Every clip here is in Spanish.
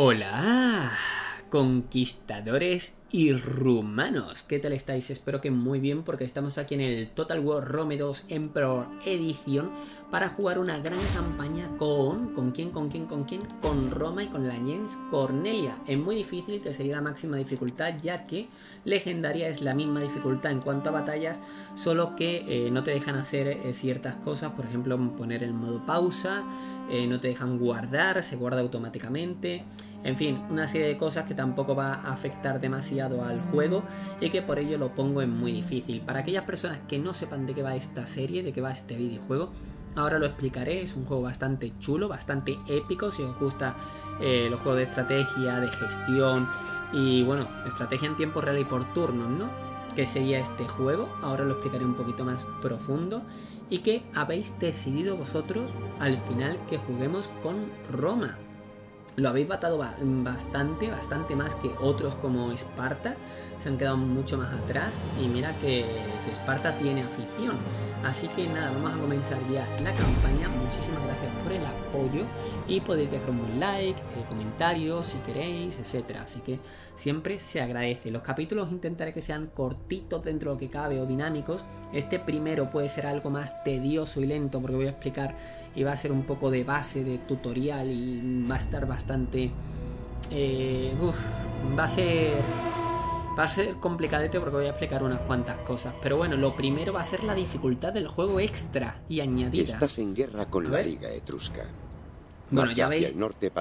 Hola, conquistadores y rumanos. ¿Qué tal estáis? Espero que muy bien porque estamos aquí en el Total War Rome 2 Emperor Edition para jugar una gran campaña con... ¿Con quién? ¿Con quién? ¿Con quién? Con Roma y con la Jens Cornelia. Es muy difícil que sería la máxima dificultad ya que legendaria es la misma dificultad en cuanto a batallas, solo que eh, no te dejan hacer eh, ciertas cosas, por ejemplo poner el modo pausa, eh, no te dejan guardar, se guarda automáticamente. En fin, una serie de cosas que tampoco va a afectar demasiado al juego y que por ello lo pongo en muy difícil. Para aquellas personas que no sepan de qué va esta serie, de qué va este videojuego, ahora lo explicaré. Es un juego bastante chulo, bastante épico. Si os gusta eh, los juegos de estrategia, de gestión y bueno, estrategia en tiempo real y por turnos, ¿no? Que sería este juego. Ahora lo explicaré un poquito más profundo. Y que habéis decidido vosotros al final que juguemos con Roma lo habéis batado bastante, bastante más que otros como Esparta. Se han quedado mucho más atrás y mira que, Esparta tiene afición. Así que nada, vamos a comenzar ya la campaña. Muchísimas gracias por el apoyo y podéis dejar un like, eh, comentarios si queréis, etcétera. Así que siempre se agradece. Los capítulos intentaré que sean cortitos dentro de lo que cabe o dinámicos. Este primero puede ser algo más tedioso y lento porque voy a explicar y va a ser un poco de base de tutorial y va a estar bastante... Eh, va a ser Va a ser complicadete porque voy a explicar unas cuantas cosas. Pero bueno, lo primero va a ser la dificultad del juego extra y añadida. Estás en guerra con la Liga Etrusca. Bueno, ya veis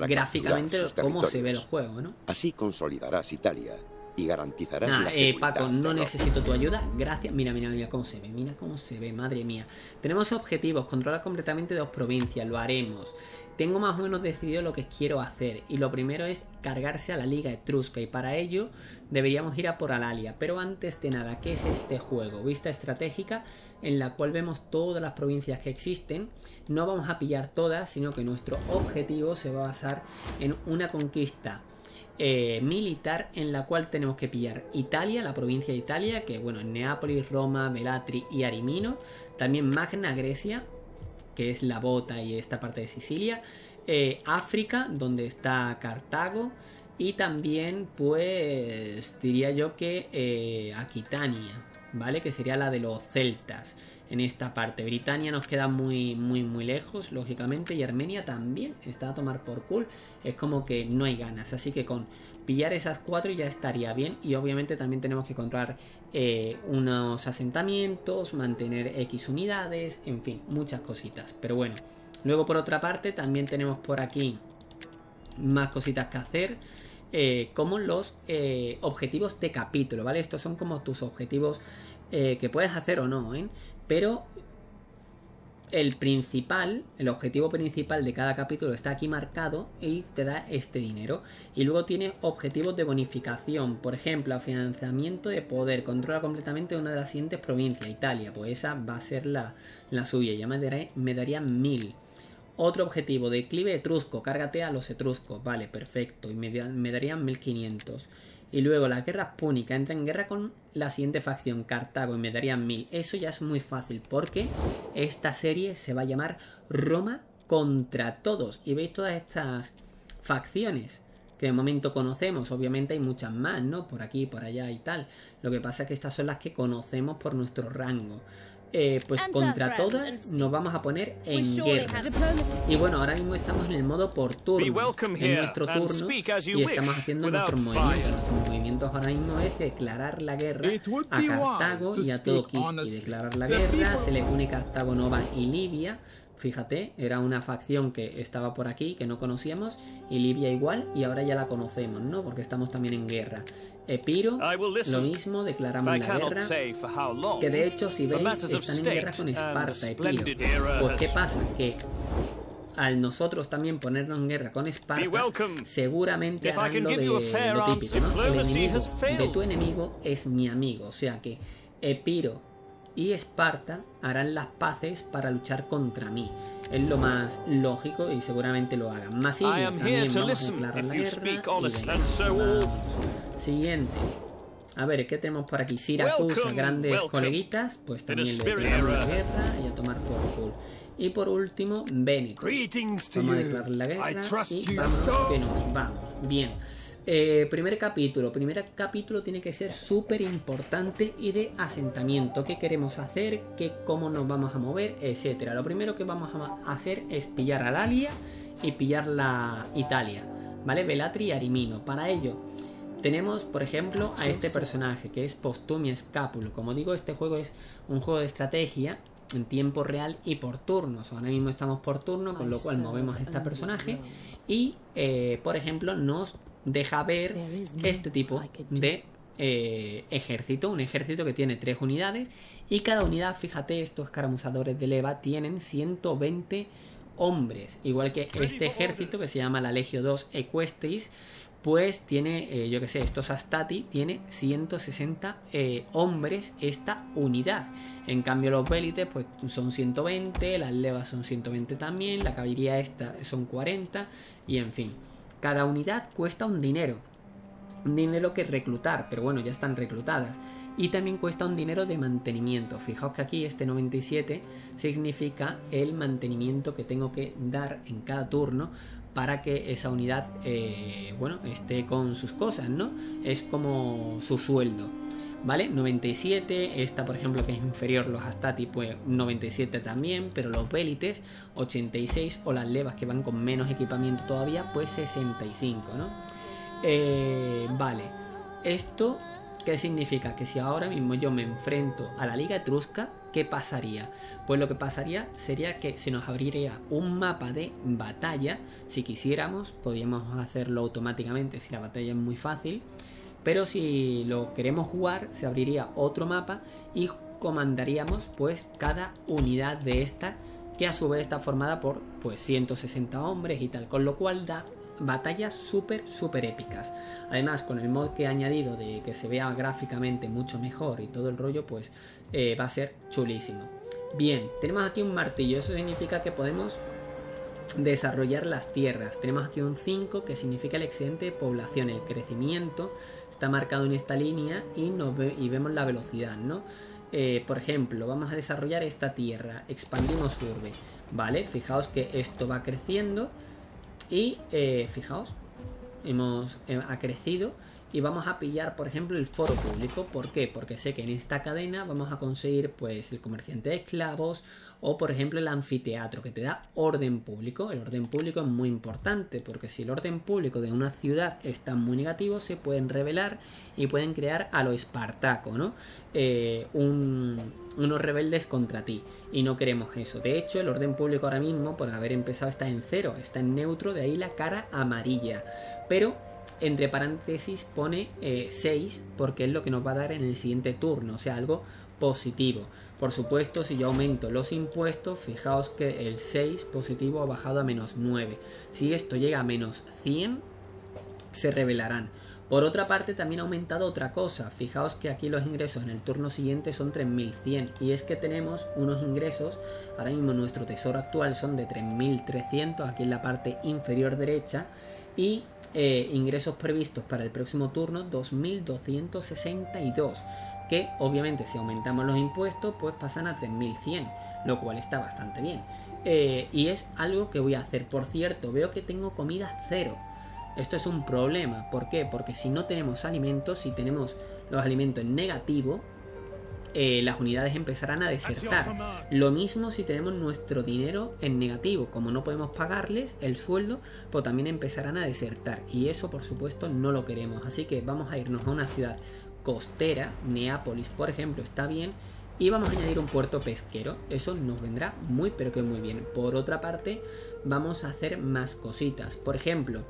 gráficamente cómo se ve el juego, ¿no? Así consolidarás Italia y garantizarás la eh, Paco, no necesito tu ayuda. Gracias. Mira, mira, mira cómo se ve. Mira cómo se ve, madre mía. Tenemos objetivos, controlar completamente dos provincias, lo haremos. Tengo más o menos decidido lo que quiero hacer y lo primero es cargarse a la liga etrusca y para ello deberíamos ir a por Alalia. Pero antes de nada, ¿qué es este juego? Vista estratégica en la cual vemos todas las provincias que existen. No vamos a pillar todas, sino que nuestro objetivo se va a basar en una conquista eh, militar en la cual tenemos que pillar Italia, la provincia de Italia, que bueno, Neápolis, Roma, Melatri y Arimino. También Magna Grecia, que es la bota y esta parte de Sicilia, eh, África, donde está Cartago, y también, pues, diría yo que eh, Aquitania, ¿vale? Que sería la de los celtas en esta parte. Britania nos queda muy, muy, muy lejos, lógicamente, y Armenia también está a tomar por cool. Es como que no hay ganas, así que con pillar esas cuatro ya estaría bien y obviamente también tenemos que encontrar eh, unos asentamientos, mantener X unidades, en fin, muchas cositas. Pero bueno, luego por otra parte también tenemos por aquí más cositas que hacer. Eh, como los eh, objetivos de capítulo, ¿vale? Estos son como tus objetivos que puedes hacer o no, ¿eh? Pero el principal, el objetivo principal de cada capítulo está aquí marcado y te da este dinero. Y luego tiene objetivos de bonificación, por ejemplo, afianzamiento de poder, controla completamente una de las siguientes provincias, Italia, pues esa va a ser la, suya, ya me, daría, me daría mil. Otro objetivo, declive etrusco, cárgate a los etruscos, vale, perfecto, y me, me darían 1500. Y luego la guerra púnica entra en guerra con la siguiente facción, Cartago, y me darían mil. Eso ya es muy fácil porque esta serie se va a llamar Roma contra todos. Y veis todas estas facciones que de momento conocemos. Obviamente hay muchas más, ¿no? Por aquí, por allá y tal. Lo que pasa es que estas son las que conocemos por nuestro rango. Eh, pues contra todas nos vamos a poner en guerra. Y bueno, ahora mismo estamos en el modo por turno, en nuestro turno, y estamos haciendo nuestros movimientos. Nuestros movimientos ahora mismo es declarar la guerra a Cartago y a todo Y Declarar la guerra, se le une Cartago Nova y Libia, Fíjate, era una facción que estaba por aquí, que no conocíamos, y Libia igual, y ahora ya la conocemos, ¿no? Porque estamos también en guerra. Epiro, lo mismo, declaramos la guerra, que de hecho, si veis, están en guerra con Esparta, Epiro. Pues, ¿qué pasa? Que al nosotros también ponernos en guerra con Esparta, seguramente harán lo de lo típico, ¿no? El enemigo de tu enemigo es mi amigo, o sea que Epiro y Esparta harán las paces para luchar contra mí. Es lo más lógico y seguramente lo hagan. Más también vamos a declarar la guerra. Siguiente. A ver, ¿qué tenemos por aquí? Siracusa, grandes coleguitas, pues también le declaramos la guerra y a tomar por culo. Y por último, Veneto. Vamos a declarar la guerra y vamos que nos vamos. Bien. Eh, primer capítulo. Primer capítulo tiene que ser súper importante y de asentamiento. ¿Qué queremos hacer? ¿Qué, ¿Cómo nos vamos a mover? Etcétera. Lo primero que vamos a hacer es pillar a Lalia y pillar la Italia. ¿Vale? Velatri y Arimino. Para ello tenemos, por ejemplo, a este personaje que es Postumia Scápulo. Como digo, este juego es un juego de estrategia en tiempo real y por turnos. Ahora mismo estamos por turno, con lo cual movemos a este personaje y, eh, por ejemplo, nos deja ver este tipo de eh, ejército, un ejército que tiene tres unidades y cada unidad, fíjate, estos caramuzadores de leva tienen 120 hombres, igual que este ejército que se llama la Legio 2 Equestris, pues tiene, eh, yo que sé, estos Astati tiene 160 eh, hombres esta unidad. En cambio los Bélites pues son 120, las levas son 120 también, la caballería esta son 40 y en fin. Cada unidad cuesta un dinero. Un dinero que reclutar, pero bueno, ya están reclutadas. Y también cuesta un dinero de mantenimiento. Fijaos que aquí este 97 significa el mantenimiento que tengo que dar en cada turno para que esa unidad, eh, bueno, esté con sus cosas, ¿no? Es como su sueldo. ¿Vale? 97, esta por ejemplo que es inferior los Astati, pues 97 también, pero los Bélites 86 o las levas que van con menos equipamiento todavía, pues 65, ¿no? Eh, vale, esto ¿qué significa? Que si ahora mismo yo me enfrento a la Liga Etrusca, ¿qué pasaría? Pues lo que pasaría sería que se nos abriría un mapa de batalla, si quisiéramos, podríamos hacerlo automáticamente si la batalla es muy fácil, pero si lo queremos jugar, se abriría otro mapa y comandaríamos pues cada unidad de esta que a su vez está formada por pues 160 hombres y tal, con lo cual da batallas súper súper épicas. Además, con el mod que he añadido de que se vea gráficamente mucho mejor y todo el rollo, pues eh, va a ser chulísimo. Bien, tenemos aquí un martillo, eso significa que podemos desarrollar las tierras. Tenemos aquí un 5 que significa el excedente de población, el crecimiento está marcado en esta línea y, nos y vemos la velocidad, ¿no? Eh, por ejemplo, vamos a desarrollar esta tierra, expandimos urbe, ¿vale? Fijaos que esto va creciendo y eh, fijaos, hemos eh, ha crecido y vamos a pillar, por ejemplo, el foro público. ¿Por qué? Porque sé que en esta cadena vamos a conseguir, pues, el comerciante de esclavos o por ejemplo el anfiteatro que te da orden público. El orden público es muy importante porque si el orden público de una ciudad está muy negativo se pueden rebelar y pueden crear a lo espartaco, ¿no? Eh, unos rebeldes contra ti y no queremos eso. De hecho el orden público ahora mismo por haber empezado está en cero, está en neutro, de ahí la cara amarilla. Pero entre paréntesis pone 6 eh, porque es lo que nos va a dar en el siguiente turno, o sea, algo positivo. Por supuesto, si yo aumento los impuestos, fijaos que el 6 positivo ha bajado a menos 9. Si esto llega a menos 100, se revelarán. Por otra parte, también ha aumentado otra cosa. Fijaos que aquí los ingresos en el turno siguiente son 3100. Y es que tenemos unos ingresos, ahora mismo nuestro tesoro actual son de 3300, aquí en la parte inferior derecha. Y eh, ingresos previstos para el próximo turno 2262 que obviamente si aumentamos los impuestos pues pasan a 3100, lo cual está bastante bien. Eh, y es algo que voy a hacer. Por cierto, veo que tengo comida cero. Esto es un problema. ¿Por qué? Porque si no tenemos alimentos, si tenemos los alimentos en negativo, eh, las unidades empezarán a desertar. Lo mismo si tenemos nuestro dinero en negativo. Como no podemos pagarles el sueldo, pues también empezarán a desertar. Y eso, por supuesto, no lo queremos. Así que vamos a irnos a una ciudad costera, Neápolis por ejemplo, está bien. Y vamos a añadir un puerto pesquero. Eso nos vendrá muy pero que muy bien. Por otra parte, vamos a hacer más cositas. Por ejemplo,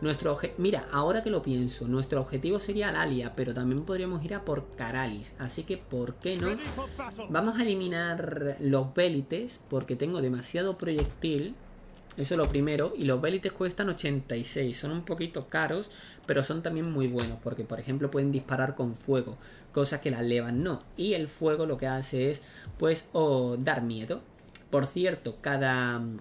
nuestro mira, ahora que lo pienso, nuestro objetivo sería Lalia, pero también podríamos ir a por Caralis. Así que, ¿por qué no? Vamos a eliminar los bélites, porque tengo demasiado proyectil. Eso es lo primero. Y los bélites cuestan 86. Son un poquito caros, pero son también muy buenos. Porque, por ejemplo, pueden disparar con fuego. Cosa que las levas no. Y el fuego lo que hace es, pues, o dar miedo. Por cierto, cada mm,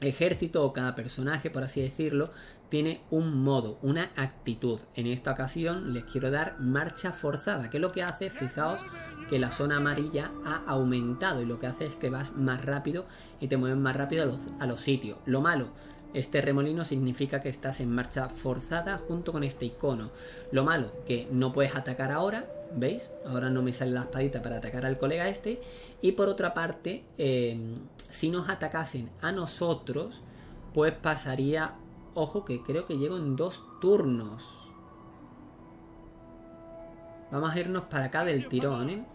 ejército o cada personaje, por así decirlo, tiene un modo, una actitud. En esta ocasión les quiero dar marcha forzada. que lo que hace? Fijaos que la zona amarilla ha aumentado y lo que hace es que vas más rápido y te mueves más rápido a los, a los sitios. Lo malo, Este remolino significa que estás en marcha forzada junto con este icono. Lo malo, que no puedes atacar ahora, ¿veis? Ahora no me sale la espadita para atacar al colega este. Y por otra parte, em, si nos atacasen a nosotros, pues pasaría... Ojo que creo que llego en dos turnos. Vamos a irnos para acá del tirón, ¿eh?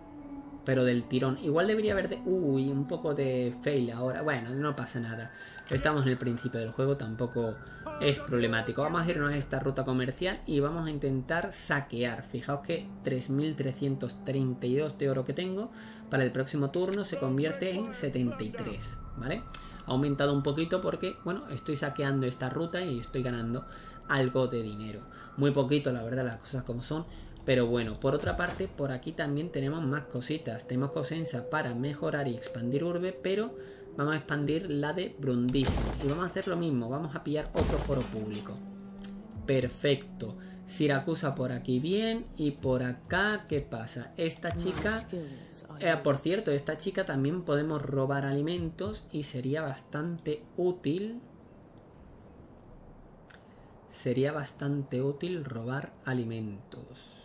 Pero del tirón. Igual debería haber de... Uy, un poco de fail ahora. Bueno, no pasa nada. Estamos en el principio del juego, tampoco es problemático. Vamos a irnos a esta ruta comercial y vamos a intentar saquear. Fijaos que 3.332 de oro que tengo para el próximo turno se convierte en 73, ¿vale? Ha aumentado un poquito porque, bueno, estoy saqueando esta ruta y estoy ganando algo de dinero. Muy poquito, la verdad, las cosas como son pero bueno, por otra parte, por aquí también tenemos más cositas. Tenemos Cosenza para mejorar y expandir urbe, pero vamos a expandir la de Brundisi. Y vamos a hacer lo mismo, vamos a pillar otro foro público. Perfecto. Siracusa por aquí bien y por acá, ¿qué pasa? Esta chica, eh, por cierto, esta chica también podemos robar alimentos y sería bastante útil. Sería bastante útil robar alimentos.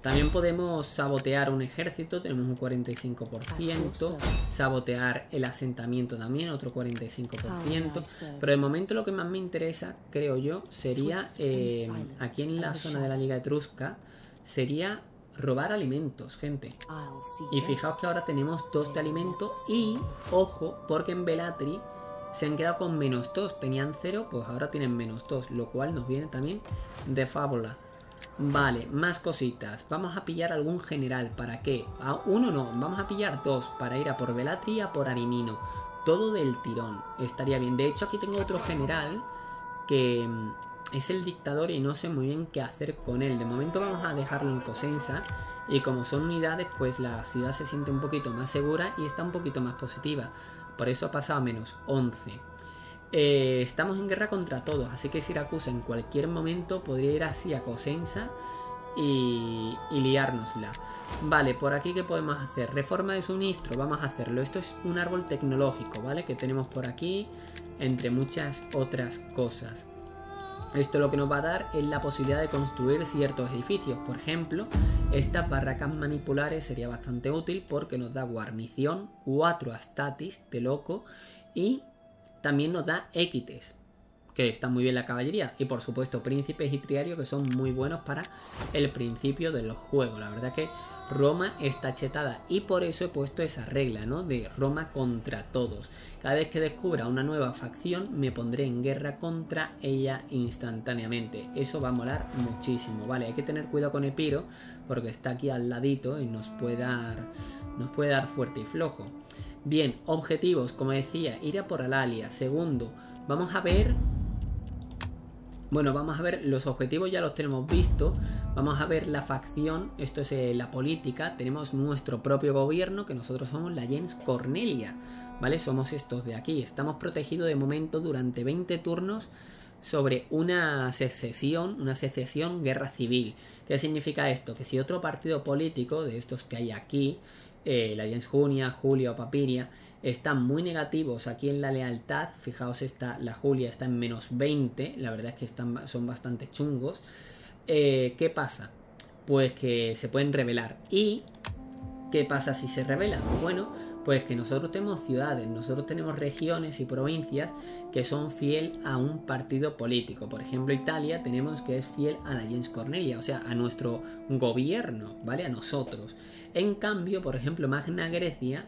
También podemos sabotear un ejército, tenemos un 45%, sabotear el asentamiento también, otro 45%, pero de momento lo que más me interesa, creo yo, sería eh, aquí en la zona de la Liga Etrusca, sería robar alimentos, gente. Y fijaos que ahora tenemos dos de alimento y, ojo, porque en Belatri se han quedado con menos 2, tenían 0, pues ahora tienen menos 2, lo cual nos viene también de fábula. Vale, más cositas. Vamos a pillar algún general. ¿Para qué? A uno no, vamos a pillar dos para ir a por Velatria, por Arimino. Todo del tirón. Estaría bien. De hecho, aquí tengo otro general que mm, es el dictador y no sé muy bien qué hacer con él. De momento vamos a dejarlo en Cosenza. Y como son unidades, pues la ciudad se siente un poquito más segura y está un poquito más positiva. Por eso ha pasado a menos 11. Eh, estamos en guerra contra todos, así que Siracusa en cualquier momento podría ir así a Cosenza y, y liárnosla. Vale, por aquí ¿qué podemos hacer? Reforma de suministro, vamos a hacerlo. Esto es un árbol tecnológico, ¿vale? Que tenemos por aquí, entre muchas otras cosas. Esto lo que nos va a dar es la posibilidad de construir ciertos edificios. Por ejemplo, estas barracas manipulares sería bastante útil porque nos da guarnición, 4 astatis de loco y también nos da équites, que está muy bien la caballería. Y por supuesto, príncipes y triario, que son muy buenos para el principio de los juegos. La verdad que Roma está chetada y por eso he puesto esa regla, ¿no? De Roma contra todos. Cada vez que descubra una nueva facción me pondré en guerra contra ella instantáneamente. Eso va a molar muchísimo, ¿vale? Hay que tener cuidado con Epiro porque está aquí al ladito y nos puede dar, nos puede dar fuerte y flojo. Bien, objetivos, como decía, ir a por Alalia. Segundo, vamos a ver... Bueno, vamos a ver los objetivos, ya los tenemos visto. Vamos a ver la facción, esto es eh, la política. Tenemos nuestro propio gobierno, que nosotros somos la Jens Cornelia. ¿Vale? Somos estos de aquí. Estamos protegidos de momento durante 20 turnos sobre una secesión, una secesión guerra civil. ¿Qué significa esto? Que si otro partido político de estos que hay aquí eh, la Jens Junia, Julia o Papiria, están muy negativos aquí en la lealtad. Fijaos, esta, la Julia está en menos 20. La verdad es que están, son bastante chungos. Eh, ¿Qué pasa? Pues que se pueden revelar. ¿Y qué pasa si se revelan? Bueno, pues que nosotros tenemos ciudades, nosotros tenemos regiones y provincias que son fiel a un partido político. Por ejemplo, Italia tenemos que es fiel a la Jens Cornelia, o sea, a nuestro gobierno, ¿vale? A nosotros. En cambio, por ejemplo, Magna Grecia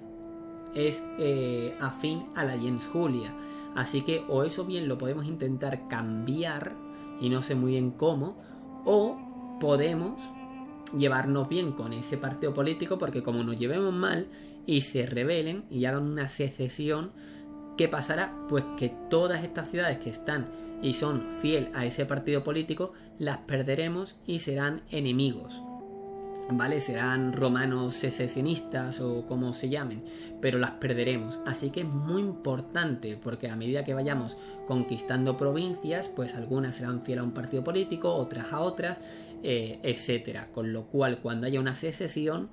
es eh, afín a la Jens Julia. Así que o eso bien lo podemos intentar cambiar y no sé muy bien cómo, o podemos llevarnos bien con ese partido político porque como nos llevemos mal y se rebelen y hagan una secesión, ¿qué pasará? Pues que todas estas ciudades que están y son fiel a ese partido político las perderemos y serán enemigos. ¿Vale? Serán romanos secesionistas o como se llamen, pero las perderemos. Así que es muy importante porque a medida que vayamos conquistando provincias, pues algunas serán fieles a un partido político, otras a otras, eh, etcétera. Con lo cual, cuando haya una secesión,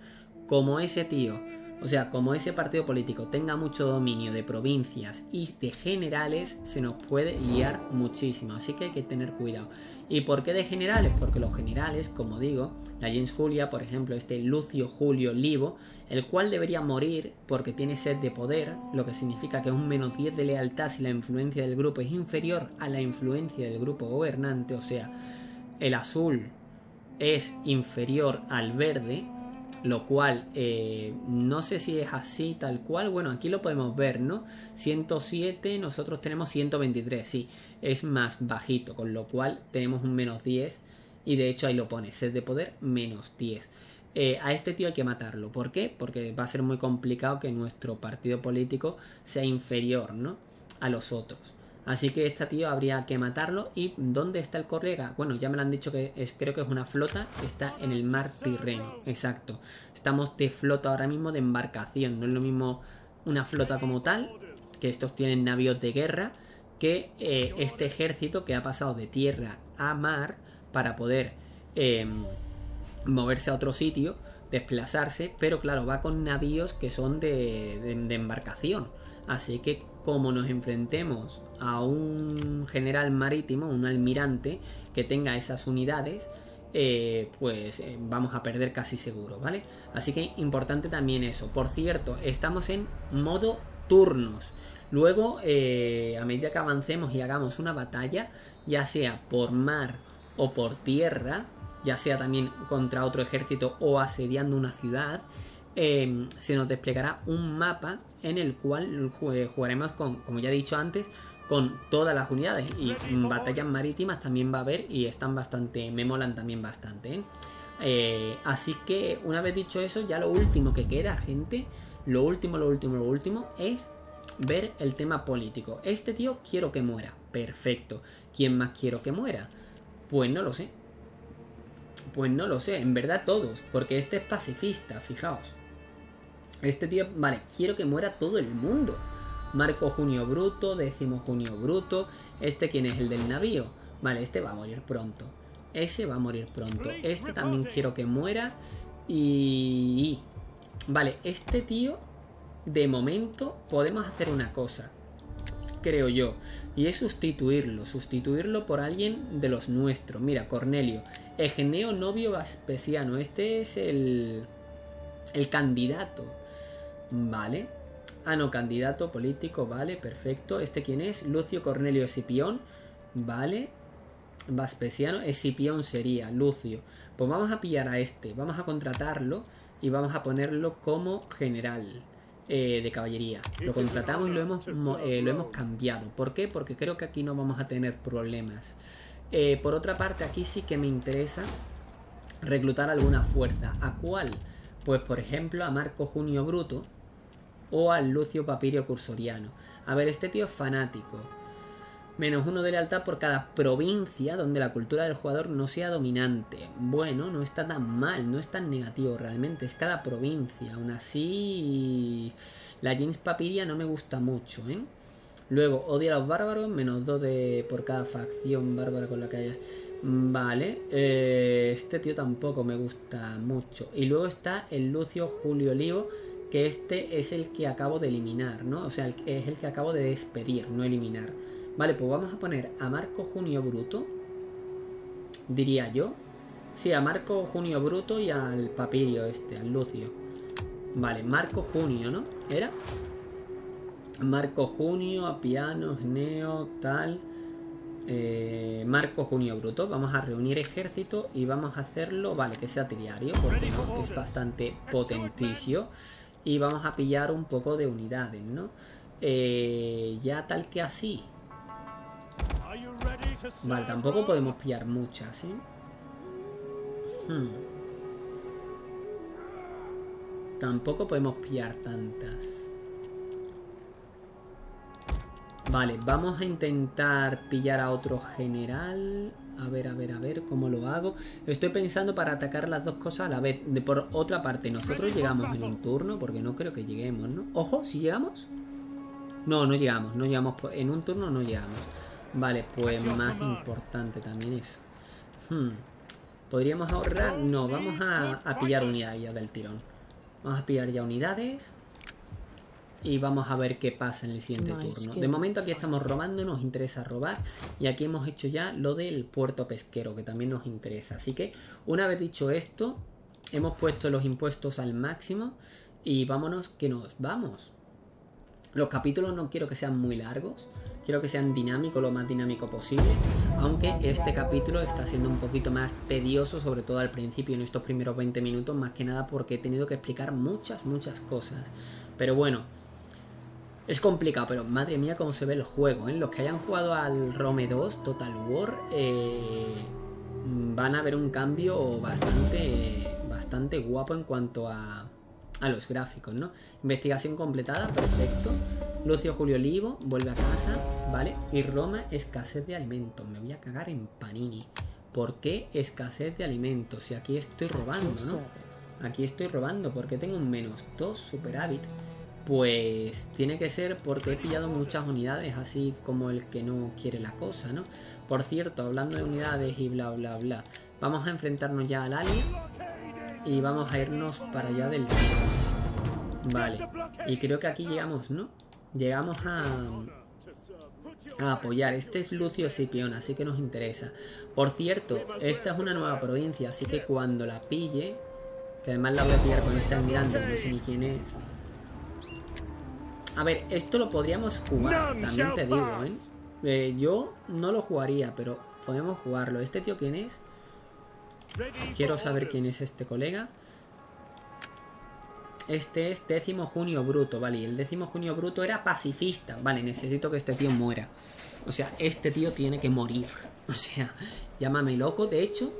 como ese tío O sea, como ese partido político tenga mucho dominio de provincias y de generales, se nos puede liar muchísimo. Así que hay que tener cuidado. ¿Y por qué de generales? Porque los generales, como digo, la James Julia, por ejemplo, este Lucio Julio Livo, el cual debería morir porque tiene sed de poder, lo que significa que un menos 10 de lealtad si la influencia del grupo es inferior a la influencia del grupo gobernante, o sea, el azul es inferior al verde, lo cual eh, no sé si es así tal cual, bueno, aquí lo podemos ver, ¿no? 107, nosotros tenemos 123, sí, es más bajito, con lo cual tenemos un menos 10 y de hecho ahí lo pone, sed de poder menos 10. Eh, a este tío hay que matarlo, ¿por qué? Porque va a ser muy complicado que nuestro partido político sea inferior, ¿no? A los otros. Así que este tío habría que matarlo. ¿Y dónde está el correga? Bueno, ya me lo han dicho que es, creo que es una flota que está en el mar Tirreno. Exacto. Estamos de flota ahora mismo de embarcación. No es lo mismo una flota como tal, que estos tienen navíos de guerra, que eh, este ejército que ha pasado de tierra a mar para poder em, moverse a otro sitio, desplazarse, pero claro, va con navíos que son de, de embarcación. Así que como nos enfrentemos a un general marítimo, un almirante que tenga esas unidades, eh, pues eh, vamos a perder casi seguro, ¿vale? Así que importante también eso. Por cierto, estamos en modo turnos. Luego, eh, a medida que avancemos y hagamos una batalla, ya sea por mar o por tierra, ya sea también contra otro ejército o asediando una ciudad, se nos desplegará un mapa en el cual jugaremos con, como ya he dicho antes, con todas las unidades y batallas marítimas también va a haber y están bastante, me molan también bastante. ¿eh? Eh, así que una vez dicho eso, ya lo último que queda, gente, lo último, lo último, lo último es ver el tema político. Este tío quiero que muera, perfecto. ¿Quién más quiero que muera? Pues no lo sé. Pues no lo sé, en verdad todos, porque este es pacifista, fijaos. Este tío, vale, quiero que muera todo el mundo. Marco Junio Bruto, décimo Junio Bruto. Este, ¿quién es el del navío? Vale, este va a morir pronto. Ese va a morir pronto. Este también quiero que muera. Y... Vale, este tío, de momento, podemos hacer una cosa. Creo yo. Y es sustituirlo. Sustituirlo por alguien de los nuestros. Mira, Cornelio. Egeneo Novio Vespasiano. Este es el... El candidato. Vale. Ah, no, candidato político, vale, perfecto. ¿Este quién es? Lucio Cornelio Escipión, vale. Vaspesiano, Escipión sería, Lucio. Pues vamos a pillar a este, vamos a contratarlo y vamos a ponerlo como general eh, de caballería. Lo contratamos y lo hemos, eh, lo hemos cambiado. ¿Por qué? Porque creo que aquí no vamos a tener problemas. Eh, por otra parte, aquí sí que me interesa reclutar alguna fuerza. ¿A cuál? Pues por ejemplo a Marco Junio Bruto, o al Lucio Papirio Cursoriano. A ver, este tío es fanático. Menos uno de lealtad por cada provincia donde la cultura del jugador no sea dominante. Bueno, no está tan mal, no es tan negativo realmente, es cada provincia. Aún así, la James Papiria no me gusta mucho, ¿eh? Luego, odia a los bárbaros, menos dos de por cada facción bárbara con la que hayas. Vale, eh, este tío tampoco me gusta mucho. Y luego está el Lucio Julio Olivo que este es el que acabo de eliminar, ¿no? O sea, es el que acabo de despedir, no eliminar. Vale, pues vamos a poner a Marco Junio Bruto, diría yo. Sí, a Marco Junio Bruto y al Papirio este, al Lucio. Vale, Marco Junio, ¿no? ¿Era? Marco Junio, a Piano, Gneo, tal. Eh, Marco Junio Bruto. Vamos a reunir ejército y vamos a hacerlo, vale, que sea triario, porque no, es bastante potentísimo y vamos a pillar un poco de unidades, ¿no? Eh, ya tal que así. Vale, tampoco podemos pillar muchas, ¿eh? Hmm. Tampoco podemos pillar tantas. Vale, vamos a intentar pillar a otro general. A ver, a ver, a ver cómo lo hago. Estoy pensando para atacar las dos cosas a la vez. De por otra parte, nosotros llegamos en un turno, porque no creo que lleguemos, ¿no? Ojo, si llegamos. No, no llegamos, no llegamos. En un turno no llegamos. Vale, pues más importante también eso. Hmm. ¿Podríamos ahorrar? No, vamos a, pillar unidad ya del tirón. Vamos a pillar ya unidades. Y vamos a ver qué pasa en el siguiente turno. De momento aquí estamos robando, nos interesa robar. Y aquí hemos hecho ya lo del puerto pesquero, que también nos interesa. Así que una vez dicho esto, hemos puesto los impuestos al máximo. Y vámonos que nos vamos. Los capítulos no quiero que sean muy largos. Quiero que sean dinámicos, lo más dinámico posible. Aunque este capítulo está siendo un poquito más tedioso, sobre todo al principio, en estos primeros 20 minutos, más que nada porque he tenido que explicar muchas, muchas cosas. Pero bueno, es complicado, pero madre mía cómo se ve el juego. ¿eh? Los que hayan jugado al Rome 2 Total War eh, van a ver un cambio bastante, bastante guapo en cuanto a, a los gráficos, ¿no? Investigación completada, perfecto. Lucio Julio Olivo vuelve a casa, ¿vale? Y Roma, escasez de alimentos. Me voy a cagar en Panini. ¿Por qué escasez de alimentos? Si aquí estoy robando, ¿no? Aquí estoy robando porque tengo un menos 2 superávit. Pues tiene que ser porque he pillado muchas unidades, así como el que no quiere la cosa, ¿no? Por cierto, hablando de unidades y bla bla bla, vamos a enfrentarnos ya al alien y vamos a irnos para allá del Vale, y creo que aquí llegamos, ¿no? Llegamos a, a apoyar. Este es Lucio Scipión, así que nos interesa. Por cierto, esta es una nueva provincia, así que cuando la pille, que además la voy a pillar con este almirante, no sé ni quién es. A ver, esto lo podríamos jugar, también te digo, ¿eh? ¿eh? Yo no lo jugaría, pero podemos jugarlo. ¿Este tío quién es? Quiero saber quién es este colega. Este es décimo junio bruto, vale. Y el décimo junio bruto era pacifista. Vale, necesito que este tío muera. O sea, este tío tiene que morir. O sea, llámame loco. De hecho,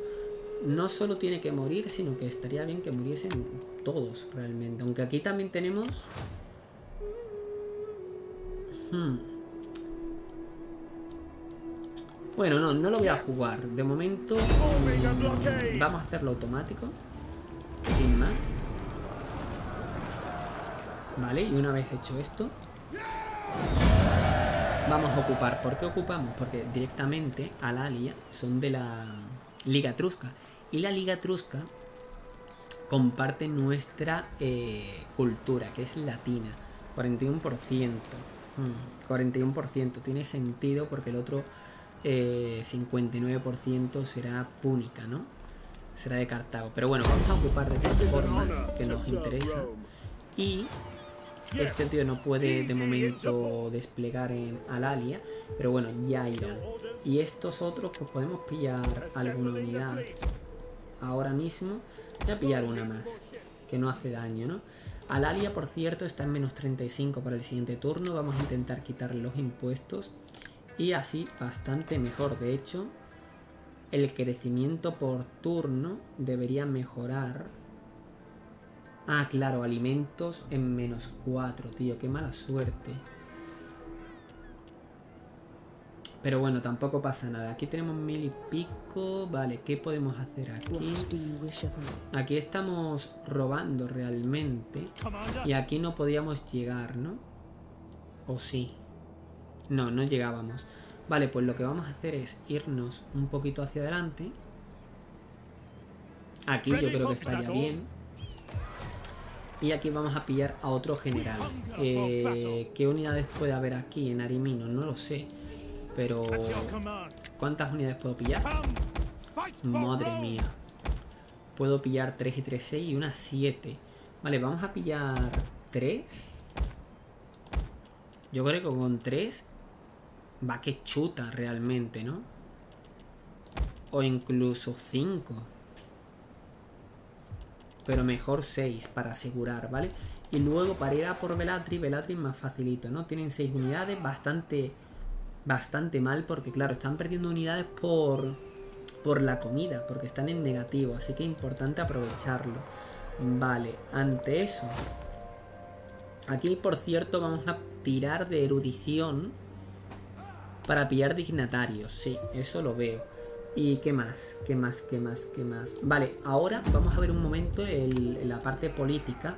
no solo tiene que morir, sino que estaría bien que muriesen todos realmente. Aunque aquí también tenemos... Hmm. Bueno, no, no lo voy a jugar. De momento mm, vamos a hacerlo automático. Sin más. Vale, y una vez hecho esto, vamos a ocupar. ¿Por qué ocupamos? Porque directamente al Alia son de la Liga Etrusca. Y la Liga Etrusca comparte nuestra eh, cultura, que es latina. 41%. 41%. Hmm, Tiene sentido porque el otro 59% eh, será púnica, ¿no? Será de Cartago. Pero bueno, vamos a ocupar de esta forma que nos interesa. Y este tío no puede de momento desplegar en Alalia, pero bueno, ya irá. Y estos otros, pues podemos pillar alguna unidad ahora mismo. Voy a pillar una más, que no hace daño, ¿no? Alalia, por cierto, está en menos 35 para el siguiente turno. Vamos a intentar quitarle los impuestos. Y así bastante mejor. De hecho, el crecimiento por turno debería mejorar Ah, claro, alimentos en menos 4, tío, qué mala suerte. Pero bueno, tampoco pasa nada. Aquí tenemos mil y pico. Vale, ¿qué podemos hacer aquí? Aquí estamos robando realmente. Y aquí no podíamos llegar, ¿no? ¿O sí? No, no llegábamos. Vale, pues lo que vamos a hacer es irnos un poquito hacia adelante. Aquí yo creo que estaría bien. Y aquí vamos a pillar a otro general. Eh, ¿Qué unidades puede haber aquí en Arimino? No lo sé. Pero... ¿Cuántas unidades puedo pillar? Madre mía. Puedo pillar 3 y 3, 6 y una 7. Vale, vamos a pillar 3. Yo creo que con 3 va que chuta realmente, ¿no? O incluso 5 pero mejor 6 para asegurar, ¿vale? Y luego para ir a por Velatri, Velatri es más facilito, ¿no? Tienen 6 unidades, bastante, bastante mal, porque claro, están perdiendo unidades por, por la comida, porque están en negativo, así que es importante aprovecharlo. Vale, ante eso, aquí por cierto vamos a tirar de erudición para pillar dignatarios, sí, eso lo veo. ¿Y qué más? ¿Qué más? ¿Qué más? ¿Qué más? Vale, ahora vamos a ver un momento en la parte política.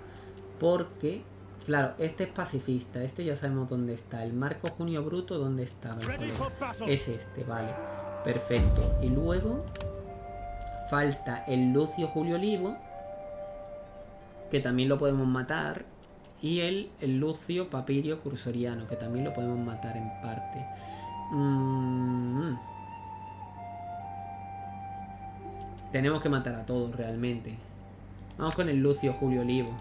Porque, claro, este es pacifista. Este ya sabemos dónde está. El Marco Junio Bruto, ¿dónde estaba? Es este, vale. Perfecto. Y luego falta el Lucio Julio Olivo. que también lo podemos matar. Y el, el Lucio Papirio Cursoriano, que también lo podemos matar en parte. Mm. Tenemos que matar a todos realmente. Vamos con el Lucio Julio Olivo.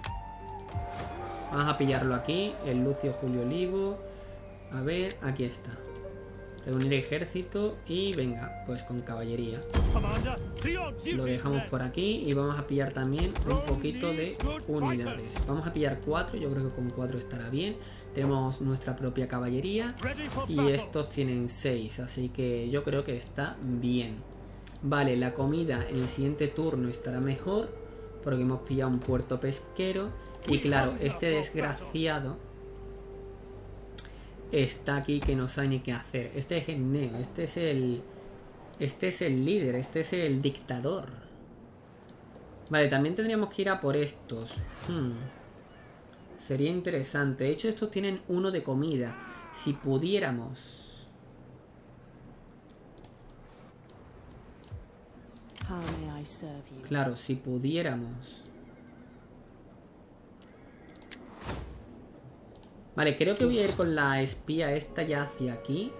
Vamos a pillarlo aquí. El Lucio Julio Olivo. A ver, aquí está. Reunir ejército y venga, pues con caballería. Lo dejamos por aquí y vamos a pillar también un poquito de unidades. Vamos a pillar cuatro, yo creo que con cuatro estará bien. Tenemos nuestra propia caballería y estos tienen seis, así que yo creo que está bien. Vale, la comida en el siguiente turno estará mejor porque hemos pillado un puerto pesquero y claro, este desgraciado está aquí que no sabe ni qué hacer. Este es el Neo, este es el. Este es el líder, este es el dictador. Vale, también tendríamos que ir a por estos. Hmm. Sería interesante. De hecho, estos tienen uno de comida. Si pudiéramos. Claro, si pudiéramos. Vale, creo que voy a ir con la espía esta ya hacia aquí.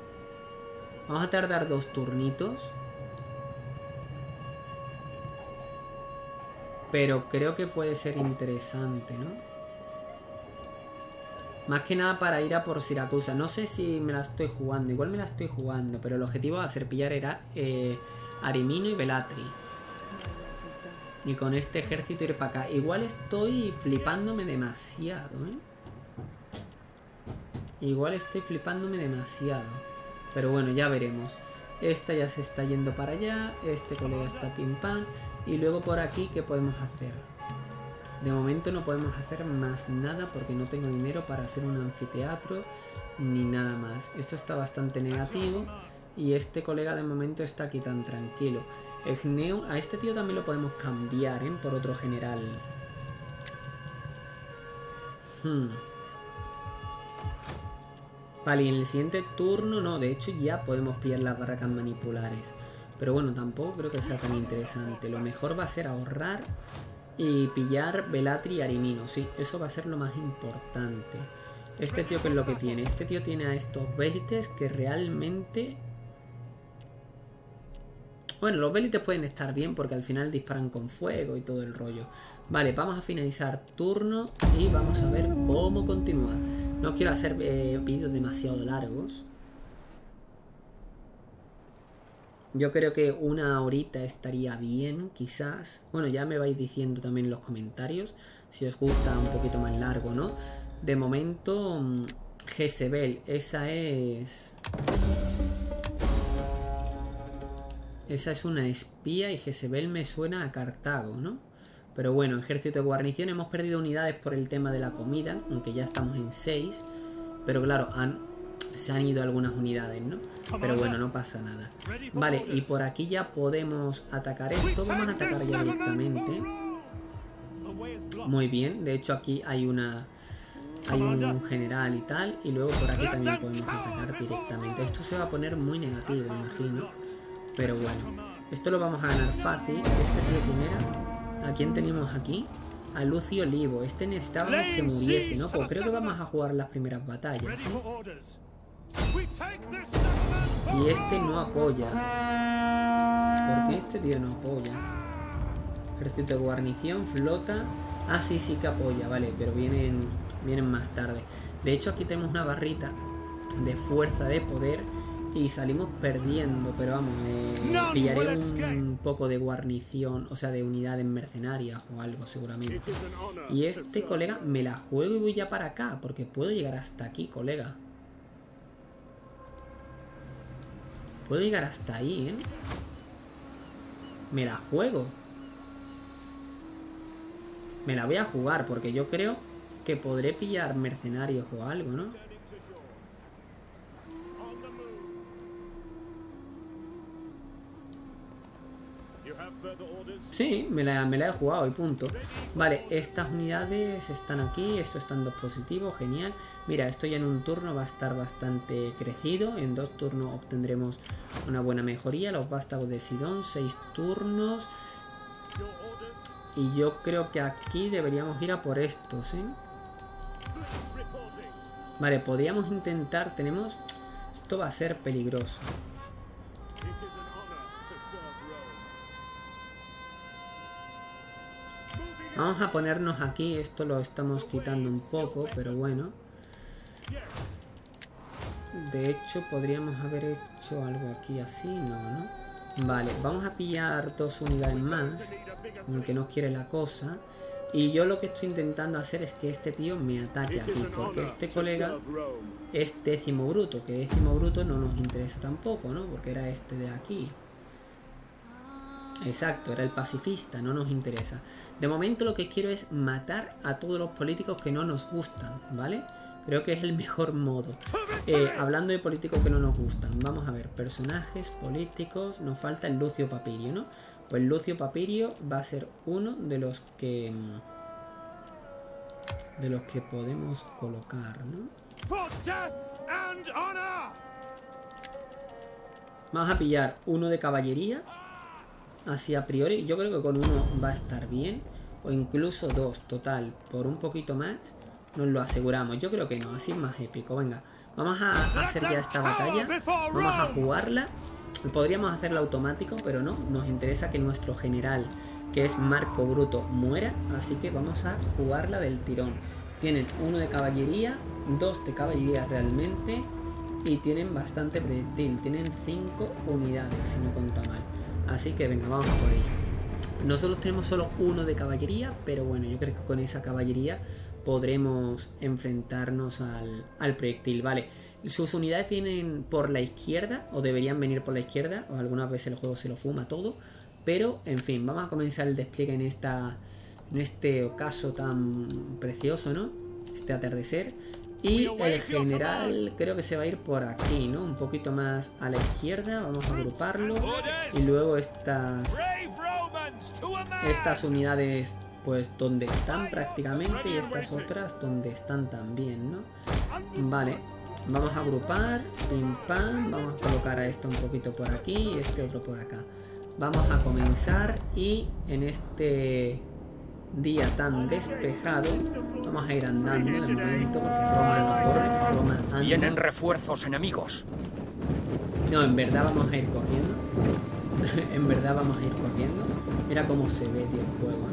Vamos a tardar dos turnitos. Pero creo que puede ser interesante, ¿no? Más que nada para ir a por Siracusa. No sé si me la estoy jugando. Igual me la estoy jugando. Pero el objetivo a hacer pillar era eh, Arimino y Velatri. Y con este ejército ir para acá. Igual estoy flipándome demasiado, ¿eh? Igual estoy flipándome demasiado. Pero bueno, ya veremos. Esta ya se está yendo para allá. Este colega está pim pam. Y luego por aquí, ¿qué podemos hacer? De momento no podemos hacer más nada porque no tengo dinero para hacer un anfiteatro ni nada más. Esto está bastante negativo. Y este colega de momento está aquí tan tranquilo. Egneu, a este tío también lo podemos cambiar, ¿eh? Por otro general. Hmm. Vale, y en el siguiente turno no, de hecho ya podemos pillar las barracas manipulares. Pero bueno, tampoco creo que sea tan interesante. Lo mejor va a ser ahorrar y pillar Velatri y Arimino. Sí, eso va a ser lo más importante. Este tío, ¿qué es lo que tiene? Este tío tiene a estos Bélites que realmente... Bueno, los Bélites pueden estar bien porque al final disparan con fuego y todo el rollo. Vale, vamos a finalizar turno y vamos a ver cómo continúa. No quiero hacer eh, vídeos demasiado largos. Yo creo que una horita estaría bien, quizás. Bueno, ya me vais diciendo también en los comentarios si os gusta un poquito más largo, ¿no? De momento, mm, Jezebel, esa es... Esa es una espía y Jezebel me suena a Cartago, ¿no? Pero bueno, ejército de guarnición, hemos perdido unidades por el tema de la comida, aunque ya estamos en 6. Pero claro, se han ido algunas unidades, ¿no? Pero bueno, no pasa nada. Vale, y por aquí ya podemos atacar esto. Vamos a atacar ya directamente. Muy bien, de hecho aquí hay una... Hay un general y tal, y luego por aquí también podemos atacar directamente. Esto se va a poner muy negativo, imagino. Pero bueno, esto lo vamos a ganar fácil. Este tío primera ¿A quién tenemos aquí? A Lucio Olivo. Este necesitaba que muriese, ¿no? Pues creo que vamos a jugar las primeras batallas. Y este no apoya. ¿Por qué este tío no apoya? Ejército de guarnición, flota. Ah, sí, sí que apoya, vale, pero vienen, vienen más tarde. De hecho, aquí tenemos una barrita de fuerza, de poder y salimos perdiendo, pero vamos, eh, pillaré un poco de guarnición, o sea, de unidades mercenarias o algo seguramente. Y este colega me la juego y voy ya para acá, porque puedo llegar hasta aquí, colega. Puedo llegar hasta ahí, ¿eh? Me la juego. Me la voy a jugar, porque yo creo que podré pillar mercenarios o algo, ¿no? Sí, me la, he jugado y punto. Vale, estas unidades están aquí, esto está en dos positivos, genial. Mira, esto ya en un turno va a estar bastante crecido. En dos turnos obtendremos una buena mejoría. Los vástagos de Sidón, seis turnos. Y yo creo que aquí deberíamos ir a por estos, ¿eh? Vale, podríamos intentar... Tenemos... Esto va a ser peligroso. Vamos a ponernos aquí. Esto lo estamos quitando un poco, pero bueno. De hecho, podríamos haber hecho algo aquí así, no, ¿no? Vale, vamos a pillar dos unidades más, aunque no quiere la cosa. Y yo lo que estoy intentando hacer es que este tío me ataque aquí, porque este colega es décimo bruto, que décimo bruto no nos interesa tampoco, ¿no? Porque era este de aquí. Exacto, era el pacifista, no nos interesa. De momento lo que quiero es matar a todos los políticos que no nos gustan, ¿vale? Creo que es el mejor modo. Eh, hablando de políticos que no nos gustan, vamos a ver, personajes, políticos, nos falta el Lucio Papirio, ¿no? Pues Lucio Papirio va a ser uno de los que... De los que podemos colocar, ¿no? Vamos a pillar uno de caballería. Así a priori. Yo creo que con uno va a estar bien. O incluso dos, total. Por un poquito más nos lo aseguramos. Yo creo que no, así es más épico. Venga, vamos a hacer ya esta batalla. Vamos a jugarla. Podríamos hacerla automático, pero no. Nos interesa que nuestro general, que es Marco Bruto, muera. Así que vamos a jugarla del tirón. Tienen uno de caballería, dos de caballería realmente. Y tienen bastante proyectil. Tienen cinco unidades, si no conta mal. Así que venga, vamos por ello. Nosotros tenemos solo uno de caballería, pero bueno, yo creo que con esa caballería podremos enfrentarnos al, proyectil. Vale, sus unidades vienen por la izquierda, o deberían venir por la izquierda, o algunas veces el juego se lo fuma todo. Pero, en fin, vamos a comenzar el despliegue en, esta, en este ocaso tan precioso, ¿no? Este atardecer. Y el general creo que se va a ir por aquí, ¿no? Un poquito más a la izquierda. Vamos a agruparlo. Y luego estas... Estas unidades pues donde están prácticamente y estas otras donde están también, ¿no? Vale, vamos a agrupar, pim pam, vamos a colocar a esto un poquito por aquí y este otro por acá. Vamos a comenzar y en este día tan despejado vamos a ir andando de momento porque Roma no corre, Roma anda. Vienen refuerzos enemigos. No, en verdad vamos a ir corriendo. en verdad vamos a ir corriendo. Mira cómo se ve, tío, el juego.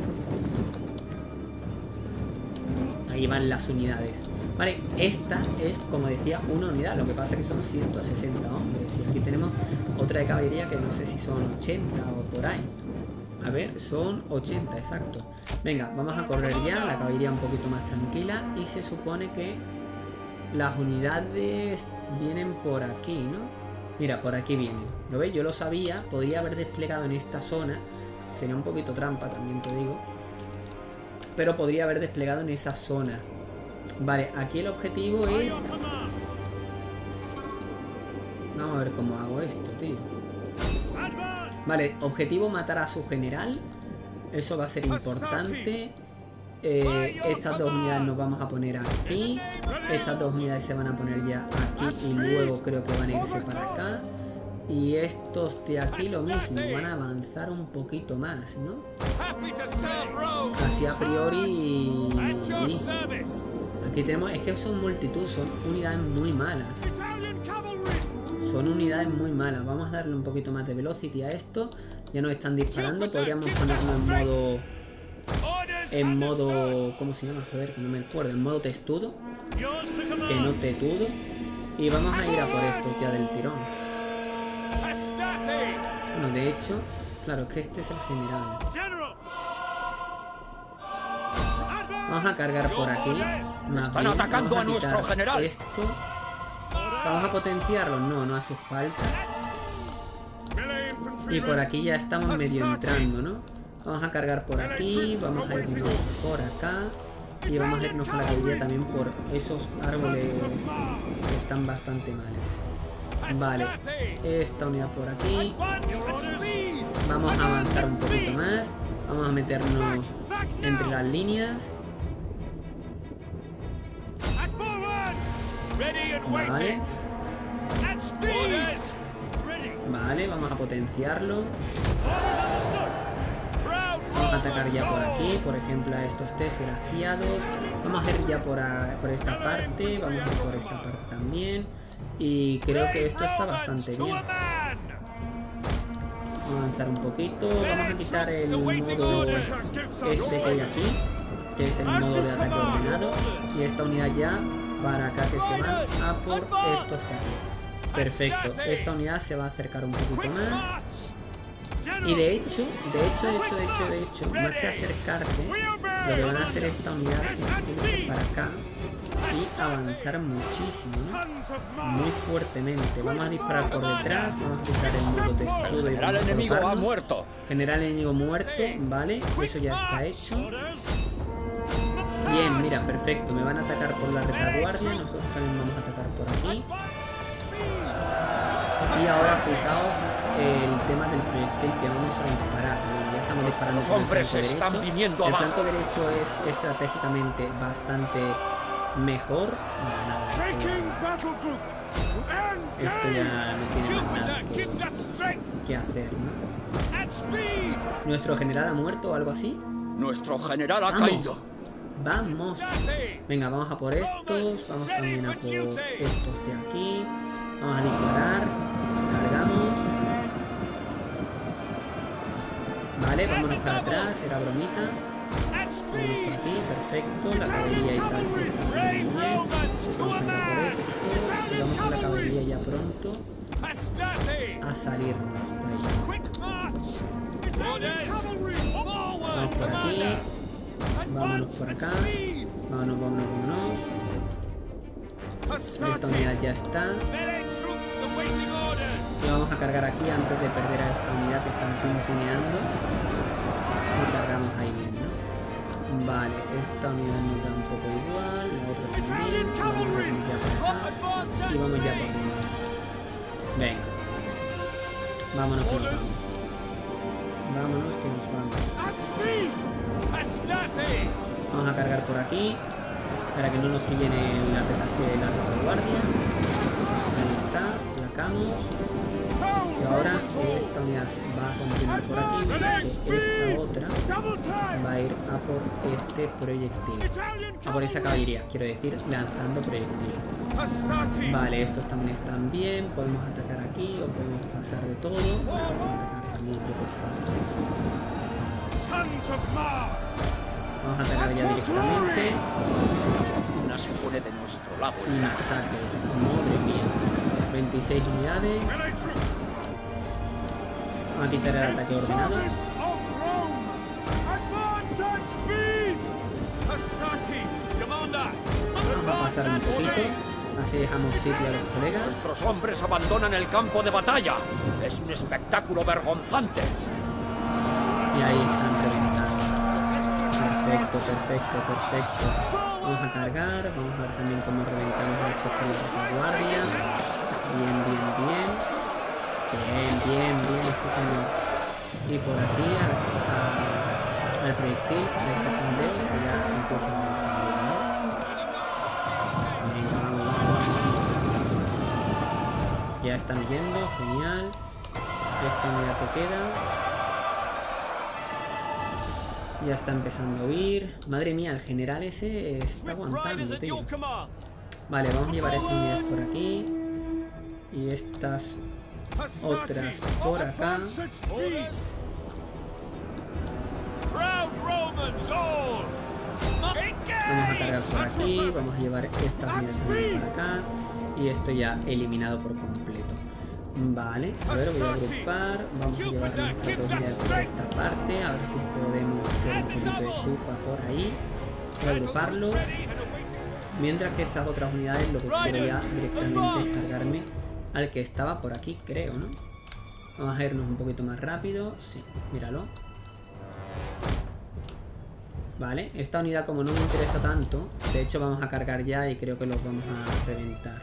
Ahí van las unidades. Vale, esta es, como decía, una unidad. Lo que pasa es que son 160 hombres. Y aquí tenemos otra de caballería que no sé si son 80 o por ahí. A ver, son 80, exacto. Venga, vamos a correr ya. La caballería un poquito más tranquila. Y se supone que las unidades vienen por aquí, ¿no? Mira, por aquí vienen. ¿Lo veis? Yo lo sabía. Podría haber desplegado en esta zona. Sería un poquito trampa, también te digo. Pero podría haber desplegado en esa zona. Vale, aquí el objetivo es... Vamos a ver cómo hago esto, tío. Vale, objetivo matar a su general. Eso va a ser importante. Eh, estas dos unidades nos vamos a poner aquí. Estas dos unidades se van a poner ya aquí y luego creo que van a irse para acá. Y estos de aquí lo mismo, van a avanzar un poquito más, ¿no? Así a priori... Aquí tenemos, es que son multitud, son unidades muy malas. Son unidades muy malas. Vamos a darle un poquito más de velocity a esto. Ya nos están disparando, podríamos ponerlo en modo... En modo... ¿Cómo se llama? Joder, que no me acuerdo. En modo testudo. Que no tetudo. Y vamos a ir a por estos ya del tirón. Bueno, de hecho, claro, es que este es el general. Vamos a cargar por aquí. Están atacando a, nuestro general. Esto. Vamos a potenciarlo. No, no hace falta. Y por aquí ya estamos medio entrando, ¿no? Vamos a cargar por aquí. Vamos a irnos por acá. Y vamos a irnos con la caballería también por esos árboles que están bastante males. Vale, esta unidad por aquí. Vamos a avanzar un poquito más. Vamos a meternos entre las líneas. Vale. Vale, vamos a potenciarlo. Vamos a atacar ya por aquí, por ejemplo a estos desgraciados. Vamos a ir ya por, por esta parte, vamos a ir por esta parte también. Y creo que esto está bastante bien. Vamos a avanzar un poquito, vamos a quitar el modo este que hay aquí, que es el modo de ataque ordenado. Y esta unidad ya para acá que se van a por estos aquí. Perfecto, esta unidad se va a acercar un poquito más. Y de hecho, de hecho, de hecho, de hecho, de hecho, más que acercarse, lo que van a hacer esta unidad es irse para acá y avanzar muchísimo, muy fuertemente. Vamos a disparar por detrás, vamos a usar el modo de escudo y General enemigo ha muerto. General enemigo muerto, vale, eso ya está hecho. Bien, mira, perfecto. Me van a atacar por la retaguardia. Nosotros también vamos a atacar por aquí. Y ahora fijaos el tema del proyectil que vamos a disparar. ya estamos disparando. Los hombres el están derecho. viniendo El flanco derecho es estratégicamente bastante mejor. esto, ya no tiene nada que, que hacer, ¿no? ¿Nuestro general ha muerto o algo así? Nuestro general ha caído. Vamos. Venga, vamos a por estos. Vamos también a por estos de aquí. Vamos a disparar. Cargamos. Vale, vámonos para atrás. Era bromita. Por aquí, perfecto. La caballería y tal. Vamos a la caballería ya pronto. A salirnos de ahí. Vamos por aquí. Vámonos por acá. Vámonos, vámonos, vámonos. Esta unidad ya está. Vamos a cargar aquí antes de perder a esta unidad que están pintuneando. Y cargamos ahí bien, ¿no? Vale, esta unidad nos da un poco igual. La otra también. Vamos. Y vamos ya por dentro. Venga. Vámonos que nos vamos. Vámonos que nos vamos. Vamos a cargar por aquí para que no nos pillen en la, la retaguardia. Ahí está, placamos. Y ahora esta unidad va a continuar por aquí, esta otra va a ir a por este proyectil. A por esa caballería, quiero decir, lanzando proyectil. Vale, estos también están bien. Podemos atacar aquí o podemos pasar de todo. Podemos atacar también, Vamos a atacar ya directamente. Una se pone de nuestro lado. Y masacre. Madre mía. 26 unidades. Vamos a quitar el ataque ordenado. Vamos a pasar un poquito. Así dejamos sitio a los colegas. Nuestros hombres abandonan el campo de batalla. Es un espectáculo vergonzante. Y ahí están reventando. Perfecto, perfecto, perfecto. Vamos a cargar. Vamos a ver también cómo reventamos a estos con la guardia. Bien, bien, bien. Bien, bien, bien, sí señor. Y por aquí al, proyectil de sondeos que ya empiezan a Venga, vamos, vamos, vamos. Ya están yendo, genial. Esta unidad que queda. Ya está empezando a huir. Madre mía, el general ese está aguantando, tío. Vale, vamos a llevar estas unidades por aquí. Y estas otras por acá. Vamos a cargar por aquí. Vamos a llevar estas unidades también para acá. Y esto ya eliminado por completo. Vale, a ver, voy a agrupar. Vamos a llevar nuestra por esta parte. A ver si podemos hacer un poquito de culpa por ahí. Voy a agruparlo. Mientras que estas otras unidades lo que quiero ya directamente es cargarme al que estaba por aquí, creo, ¿no? Vamos a irnos un poquito más rápido. Sí, míralo. Vale, esta unidad como no me interesa tanto, de hecho vamos a cargar ya y creo que los vamos a reventar.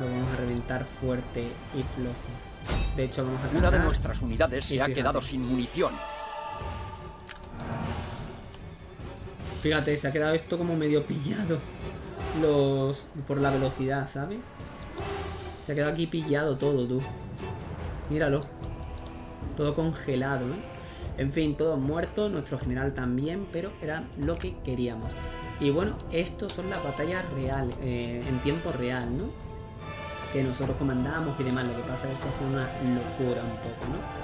Lo vamos a reventar fuerte y flojo. De hecho, vamos a cargar. Una de nuestras unidades se ha quedado sin munición. Fíjate, se ha quedado esto como medio pillado. Los. por la velocidad, ¿sabes? Se ha quedado aquí pillado todo, tú. Míralo. Todo congelado, ¿eh? En fin, todo muerto, nuestro general también, pero era lo que queríamos. Y bueno, estos son las batallas reales, eh, en tiempo real, ¿no? Que nosotros comandamos y demás. Lo que pasa es que esto sido una locura un poco, ¿no?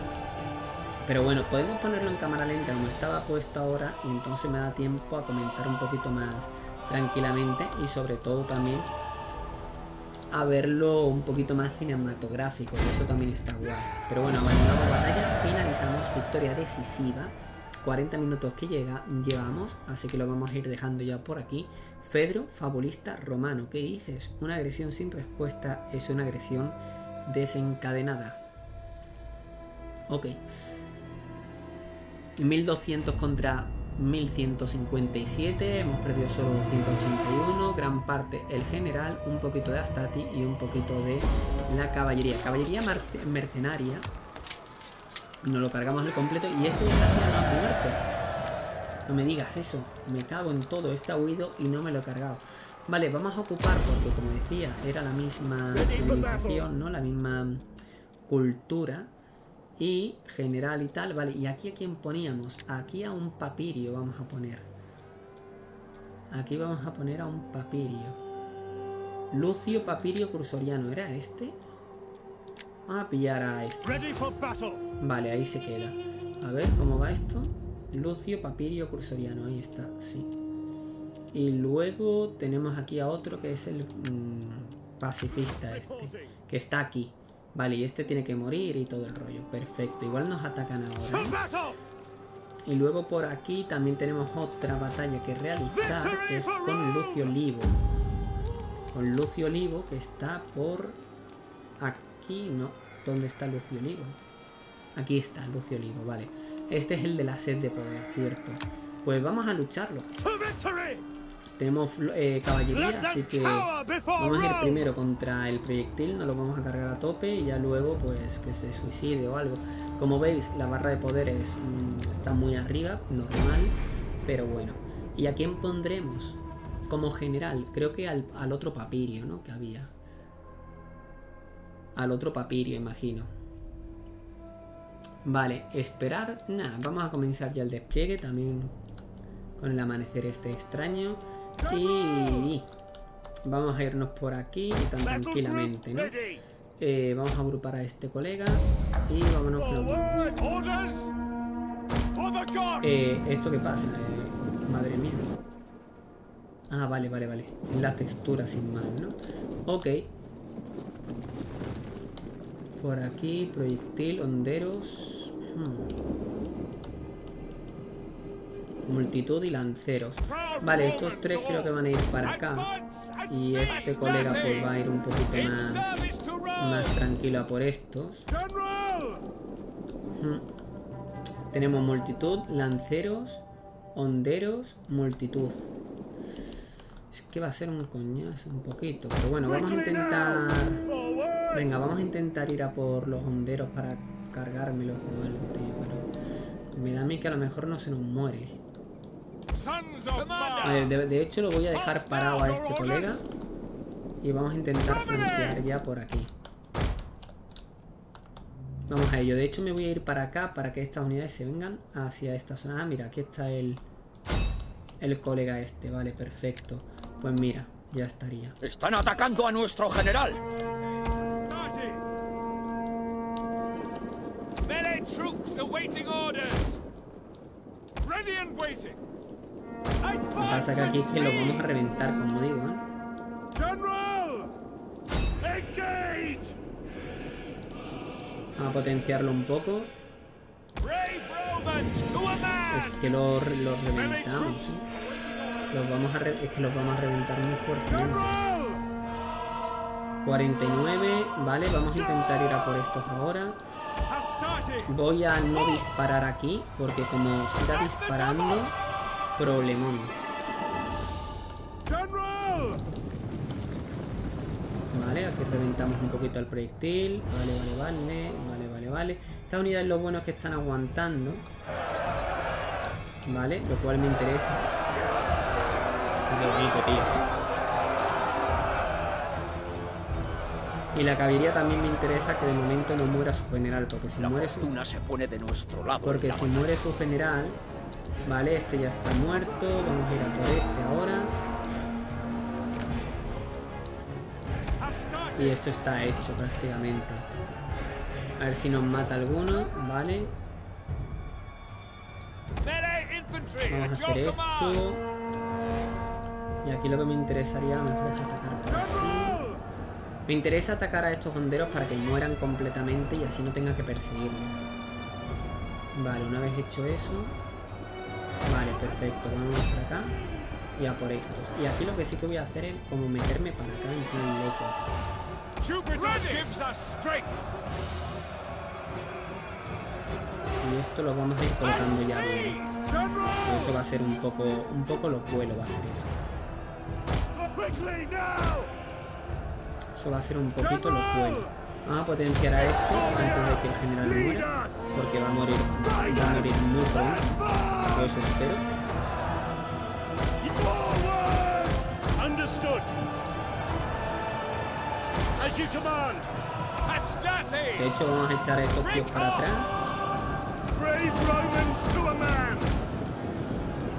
Pero bueno, podemos ponerlo en cámara lenta como estaba puesto ahora y entonces me da tiempo a comentar un poquito más tranquilamente y sobre todo también a verlo un poquito más cinematográfico, eso también está guay. Pero bueno, abandonamos la batalla, finalizamos, victoria decisiva. 40 minutos que llega, llevamos, así que lo vamos a ir dejando ya por aquí. Fedro, fabulista romano, ¿qué dices? Una agresión sin respuesta es una agresión desencadenada. Ok. 1200 contra 1157, hemos perdido solo 281, gran parte el general, un poquito de Astati y un poquito de la caballería. Caballería mercenaria, nos lo cargamos al completo y este desgraciado no ha muerto. No me digas eso, me cago en todo, está huido y no me lo he cargado. Vale, vamos a ocupar porque como decía, era la misma civilización, ¿no? La misma cultura y general y tal, vale, y aquí a quién poníamos, aquí a un papirio vamos a poner, aquí vamos a poner a un papirio, Lucio Papirio Cursoriano, ¿era este? Vamos a pillar a este. Vale, ahí se queda. A ver, ¿cómo va esto? Lucio Papirio Cursoriano, ahí está, sí. Y luego tenemos aquí a otro que es el mm, pacifista este, que está aquí. Vale, y este tiene que morir y todo el rollo. Perfecto, igual nos atacan ahora. Y luego por aquí también tenemos otra batalla que realizar, que es con Lucio Olivo. Con Lucio Olivo, que está por aquí, ¿no? ¿Dónde está Lucio Olivo? Aquí está Lucio Olivo, vale. Este es el de la sed de poder, cierto. Pues vamos a lucharlo. Tenemos eh, caballería, así que vamos a ir primero contra el proyectil, nos lo vamos a cargar a tope y ya luego pues que se suicide o algo. Como veis, la barra de poderes mm, está muy arriba, normal, pero bueno. ¿Y a quién pondremos? Como general, creo que al, al otro papirio, ¿no? Que había. Al otro papirio, imagino. Vale, esperar. Nada, vamos a comenzar ya el despliegue también con el amanecer este extraño. Y vamos a irnos por aquí tan tranquilamente, ¿no? Eh, vamos a agrupar a este colega y vámonos con eh, ¿Esto qué pasa? Eh, madre mía. Ah, vale, vale, vale. La textura sin más, ¿no? Ok. Por aquí, proyectil, honderos. Hmm multitud y lanceros. Vale, estos tres creo que van a ir para acá. Y este colega pues va a ir un poquito más, más tranquilo a por estos. Tenemos multitud, lanceros, honderos, multitud. Es que va a ser un coñazo un poquito. Pero bueno, vamos a intentar... Venga, vamos a intentar ir a por los honderos para cargármelos o algo, tío. Pero me da a mí que a lo mejor no se nos muere. A ver, de, hecho lo voy a dejar parado a este colega. Y vamos a intentar flanquear ya por aquí. Vamos a ello. De hecho me voy a ir para acá para que estas unidades se vengan hacia esta zona. Ah, mira, aquí está el, el colega este. Vale, perfecto. Pues mira, ya estaría. Están atacando a nuestro general. Melee troops awaiting orders. Ready and waiting. Lo que pasa que aquí es que lo vamos a reventar, como digo, ¿eh? Vamos a potenciarlo un poco. Es que lo, reventamos. ¿eh? Los vamos a es que los vamos a reventar muy fuerte. 49, vale, vamos a intentar ir a por estos ahora. Voy a no disparar aquí, porque como siga disparando, problemón. Vale, aquí reventamos un poquito el proyectil. Vale, vale, vale. Vale, vale, vale. Estas unidades lo bueno es que están aguantando. Vale, lo cual me interesa. Qué rico, tío. Y la caballería también me interesa que de momento no muera su general, porque si La muere su, se pone de nuestro lado. porque si muere su general, vale, este ya está muerto, vamos a ir a por este ahora. Y esto está hecho prácticamente. A ver si nos mata alguno, vale. Vamos a hacer esto. Y aquí lo que me interesaría a lo mejor es atacar por aquí. Me interesa atacar a estos honderos para que mueran completamente y así no tenga que perseguirlos. Vale, una vez hecho eso. Vale, perfecto. Vamos por acá. Y a por estos. Y aquí lo que sí que voy a hacer es como meterme para acá en plan loco. Y esto lo vamos a ir colocando ya luego. Pero Eso va a ser un poco, un poco lo cuelo va a ser eso. Eso va a ser un poquito lo cuelo. Vamos a potenciar a este antes de que el general muera. Porque va a morir, va a morir muy pronto. O eso espero. Understood. As you command. De hecho vamos a echar a estos tíos para atrás.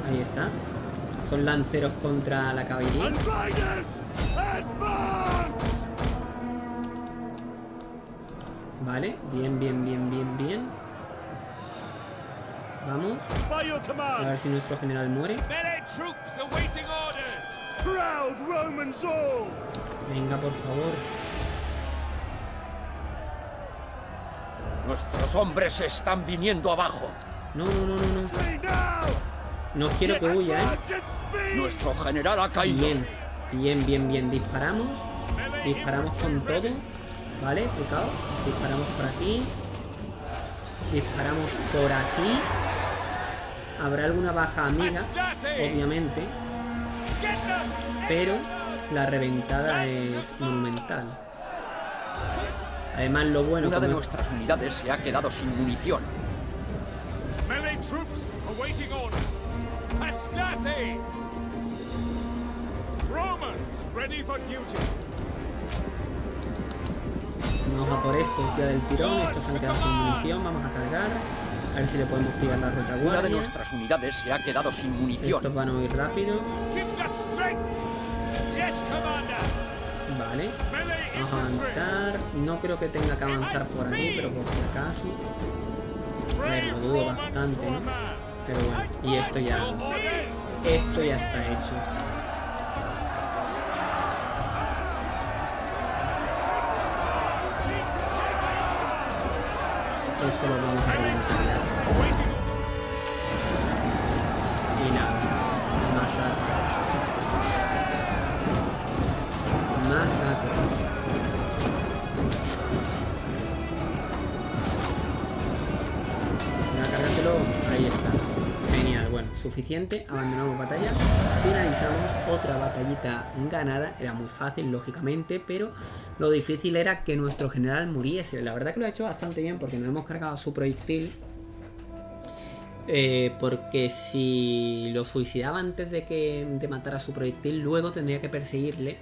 Ahí está. Son lanceros contra la caballería. Vale, bien, bien, bien, bien, bien. Vamos. By your A command. ver si nuestro general muere. Melee troops awaiting orders. Proud Romans all. Venga, por favor. Nuestros hombres están viniendo abajo. No, no, no, no, no. No quiero que huya, ¿eh? Nuestro general ha caído. Bien, bien, bien, bien. Disparamos. Disparamos con todo. ¿Vale? Fijaos. Disparamos por aquí. Disparamos por aquí. Habrá alguna baja amiga, obviamente. Pero la reventada es monumental. Además, lo bueno Una de como- nuestras unidades se ha quedado sin munición. Vamos a por estos ya del tirón. Estos se han quedado sin munición. Vamos a cargar. A ver si le podemos pillar la Una de retaguardia. nuestras unidades se ha quedado sin munición. Estos van a huir rápido. Vale. Vamos a avanzar. No creo que tenga que avanzar por aquí, pero por si acaso. Brave lo dudo bastante, a ¿no? Pero bueno. Y esto ya. Esto ya está hecho. Abandonamos batalla. Finalizamos otra batallita ganada. Era muy fácil, lógicamente, pero lo difícil era que nuestro general muriese. La verdad que lo ha hecho bastante bien porque nos hemos cargado su proyectil. Eh, porque si lo suicidaba antes de que de matar su proyectil, luego tendría que perseguirle.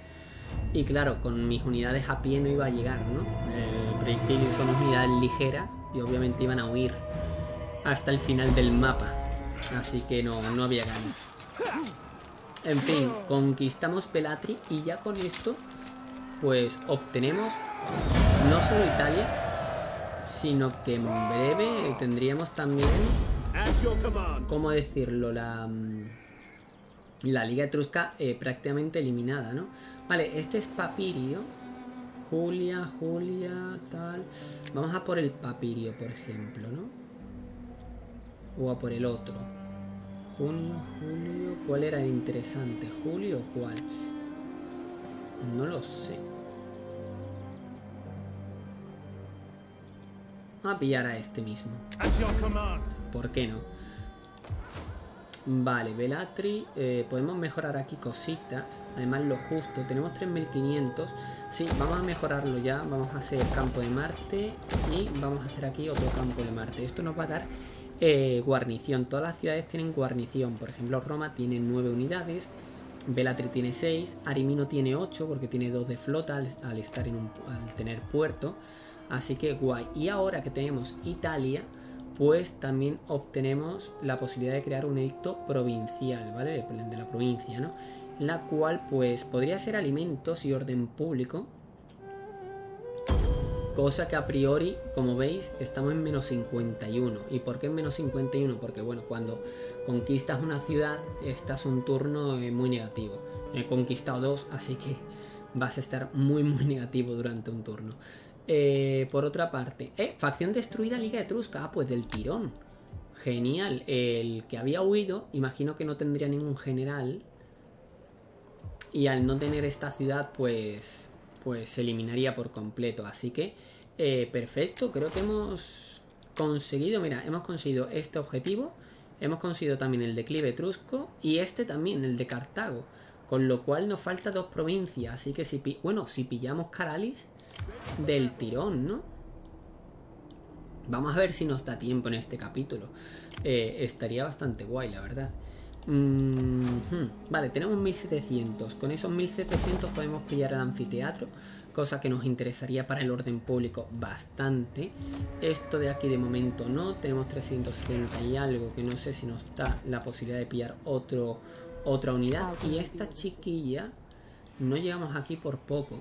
Y claro, con mis unidades a pie no iba a llegar, ¿no? El proyectil son unidades ligeras y obviamente iban a huir hasta el final del mapa. Así que no, no había ganas. En fin, conquistamos Pelatri y ya con esto, pues obtenemos no solo Italia, sino que en breve tendríamos también. ¿cómo decirlo? La, mm, la Liga Etrusca eh, prácticamente eliminada, ¿no? Vale, este es Papirio. Julia, Julia, tal. Vamos a por el Papirio, por ejemplo, ¿no? O a por el otro. Junio, Julio. ¿Cuál era interesante? ¿Julio o cuál? No lo sé. Vamos a pillar a este mismo. ¿Por qué no? Vale, Velatri. eh, podemos mejorar aquí cositas. Además, lo justo. Tenemos 3500. Sí, vamos a mejorarlo ya. Vamos a hacer campo de Marte. Y vamos a hacer aquí otro campo de Marte. Esto nos va a dar eh, guarnición. Todas las ciudades tienen guarnición. Por ejemplo, Roma tiene 9 unidades. Velatri tiene 6, Arimino tiene 8 porque tiene 2 de flota al, estar en un, al tener puerto. Así que guay. Y ahora que tenemos Italia, pues también obtenemos la posibilidad de crear un edicto provincial, ¿vale? De la provincia, ¿no? La cual pues podría ser alimentos y orden público. Cosa que a priori, como veis, estamos en menos 51. ¿Y por qué en menos 51? Porque bueno, cuando conquistas una ciudad, estás un turno eh, muy negativo. He conquistado dos, así que vas a estar muy muy negativo durante un turno. Eh, por otra parte, eh, facción destruida Liga Etrusca. Ah, pues del tirón. Genial. El que había huido, imagino que no tendría ningún general. Y al no tener esta ciudad, pues. Pues se eliminaría por completo. Así que. Eh, perfecto. Creo que hemos conseguido. Mira, hemos conseguido este objetivo. Hemos conseguido también el declive etrusco. Y este también, el de Cartago. Con lo cual nos falta dos provincias. Así que si. Bueno, si pillamos Caralis del tirón, ¿no? Vamos a ver si nos da tiempo en este capítulo. Eh, estaría bastante guay, la verdad. Mm, hmm. Vale, tenemos 1700. Con esos 1700 podemos pillar el anfiteatro, cosa que nos interesaría para el orden público bastante. Esto de aquí de momento no. Tenemos 370 y algo, que no sé si nos da la posibilidad de pillar otro, otra unidad. Y esta chiquilla, no llegamos aquí por poco.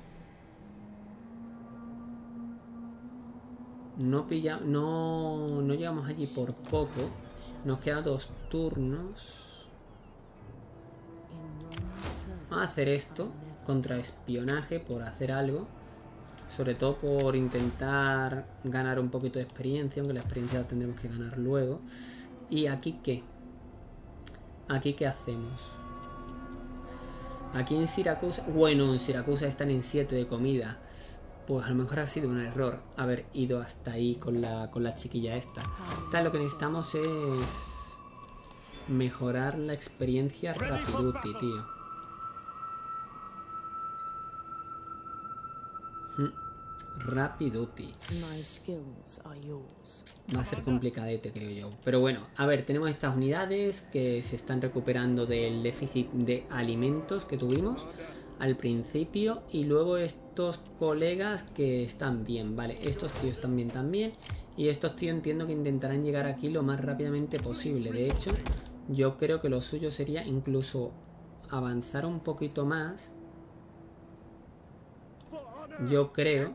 No pilla, no, no llegamos allí por poco. Nos quedan dos turnos. Vamos a hacer esto contra espionaje por hacer algo. Sobre todo por intentar ganar un poquito de experiencia, aunque la experiencia la tendremos que ganar luego. ¿Y aquí qué? ¿Aquí qué hacemos? Aquí en Siracusa... Bueno, en Siracusa están en 7 de comida. Pues a lo mejor ha sido un error haber ido hasta ahí con la, con la chiquilla esta. Tal, lo que necesitamos es mejorar la experiencia Rapiduti, tío. Rapiduti. Va a ser complicadete, creo yo. Pero bueno, a ver, tenemos estas unidades que se están recuperando del déficit de alimentos que tuvimos al principio. Y luego estos colegas que están bien, ¿vale? Estos tíos bien también. Y estos tíos entiendo que intentarán llegar aquí lo más rápidamente posible. De hecho, yo creo que lo suyo sería incluso avanzar un poquito más. Yo creo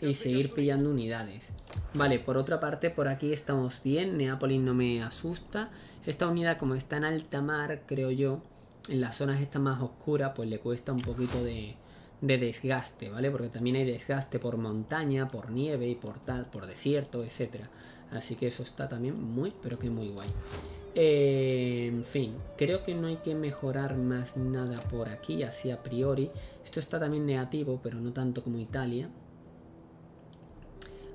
y seguir pillando unidades. Vale, por otra parte, por aquí estamos bien. Neápolis no me asusta. Esta unidad, como está en alta mar, creo yo, en las zonas estas más oscuras, pues le cuesta un poquito de, de desgaste, ¿vale? Porque también hay desgaste por montaña, por nieve y por tal, por desierto, etcétera. Así que eso está también muy, pero que muy guay. Eh, en fin, creo que no hay que mejorar más nada por aquí, así a priori. Esto está también negativo, pero no tanto como Italia.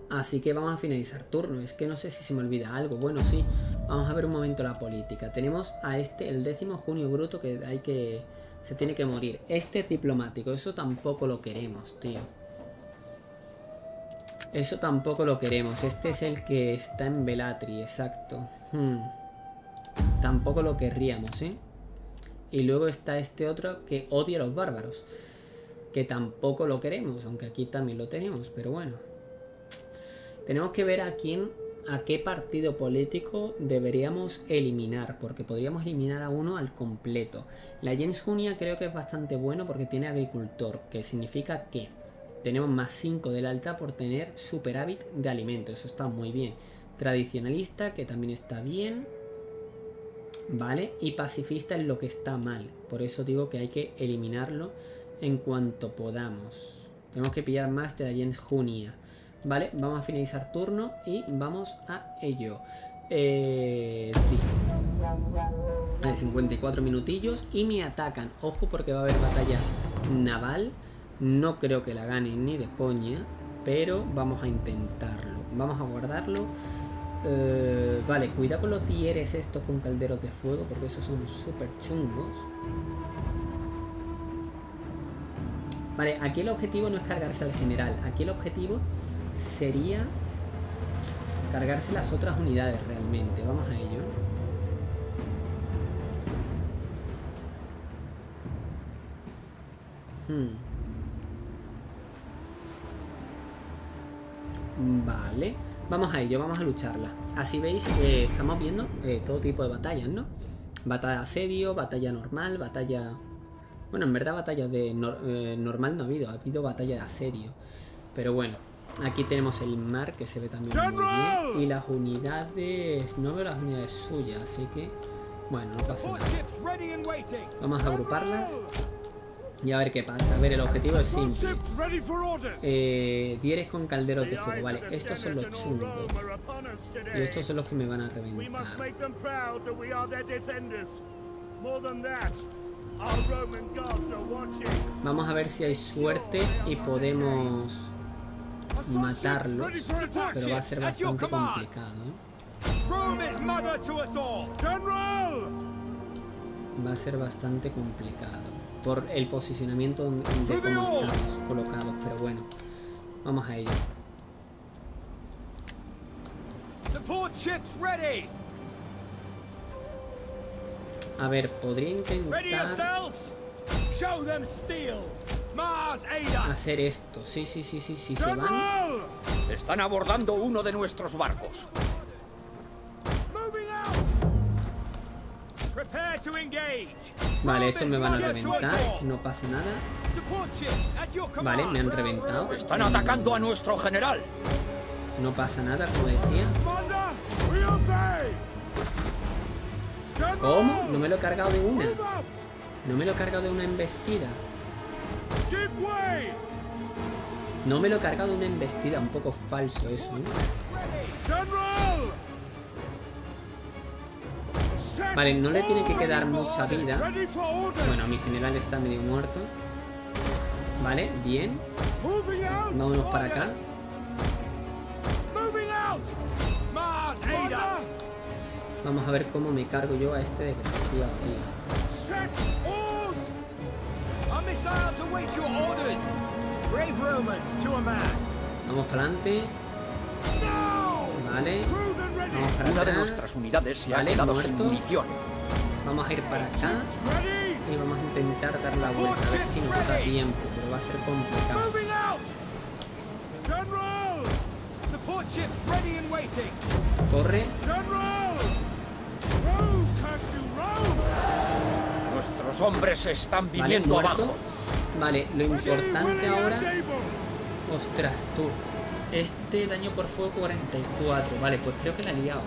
Así que vamos a finalizar turno. Es que no sé si se me olvida algo. Bueno, sí. Vamos a ver un momento la política. Tenemos a este, el décimo junio bruto, que hay que. Se tiene que morir. Este es diplomático. Eso tampoco lo queremos, tío. Eso tampoco lo queremos. Este es el que está en Velatri, exacto. Hmm. Tampoco lo querríamos, ¿eh? Y luego está este otro que odia a los bárbaros. Que tampoco lo queremos, aunque aquí también lo tenemos, pero bueno. Tenemos que ver a quién, a qué partido político deberíamos eliminar, porque podríamos eliminar a uno al completo. La Jens Junia creo que es bastante bueno porque tiene agricultor, que significa que tenemos más 5 del alta por tener superávit de alimentos, eso está muy bien. Tradicionalista, que también está bien. ¿Vale? Y pacifista es lo que está mal. Por eso digo que hay que eliminarlo en cuanto podamos. Tenemos que pillar más de la Jens Junia. Vale, vamos a finalizar turno y vamos a ello. Eh, sí. Vale, 54 minutillos y me atacan. Ojo porque va a haber batalla naval. No creo que la gane ni de coña, pero vamos a intentarlo. Vamos a guardarlo. Eh, vale, cuidado con los tieres estos con calderos de fuego, porque esos son súper chungos. Vale, aquí el objetivo no es cargarse al general. Aquí el objetivo sería cargarse las otras unidades realmente. Vamos a ello. Hmm. Vale vamos a ello, vamos a lucharla. Así veis, eh, estamos viendo eh, todo tipo de batallas, ¿no? Batalla de asedio, batalla normal, batalla... Bueno, en verdad batallas de nor- eh, normal no ha habido, ha habido batalla de asedio. Pero bueno, aquí tenemos el mar que se ve también muy bien. Y las unidades... No veo las unidades suyas, así que... Bueno, no pasa nada. Vamos a agruparlas y a ver qué pasa. A ver, el objetivo es simple. Eh, dieres con calderos de fuego. Vale, estos son los chungos. Y estos son los que me van a reventar. Vamos a ver si hay suerte y podemos matarlos. Pero va a ser bastante complicado. ¿eh? Va a ser bastante complicado. Por el posicionamiento de cómo están colocados. Pero bueno, vamos a ello. A ver, podría intentar hacer esto. Sí, sí, sí, sí, sí. Se van. Están abordando uno de nuestros barcos. Vale, estos me van a reventar. No pasa nada. Vale, me han reventado. Están atacando a nuestro general. No pasa nada, como decía. ¿Cómo? No me lo he cargado de una. No me lo he cargado de una embestida. No me lo he cargado de una embestida. Un poco falso eso, ¿eh? Vale, no le tiene que quedar mucha vida. Bueno, mi general está medio muerto. Vale, bien. Vámonos para acá. Vamos a ver cómo me cargo yo a este desgraciado, tío. Vamos para adelante. Vale. Una de nuestras unidades se Vale, ha quedado sin munición. Vamos a ir para acá. Y vamos a intentar dar la vuelta. A ver si nos da tiempo. Pero va a ser complicado. Corre. Nuestros hombres están viniendo abajo. Vale, lo importante ahora... Ostras, tú. Este daño por fuego 44. Vale, pues creo que la he liado.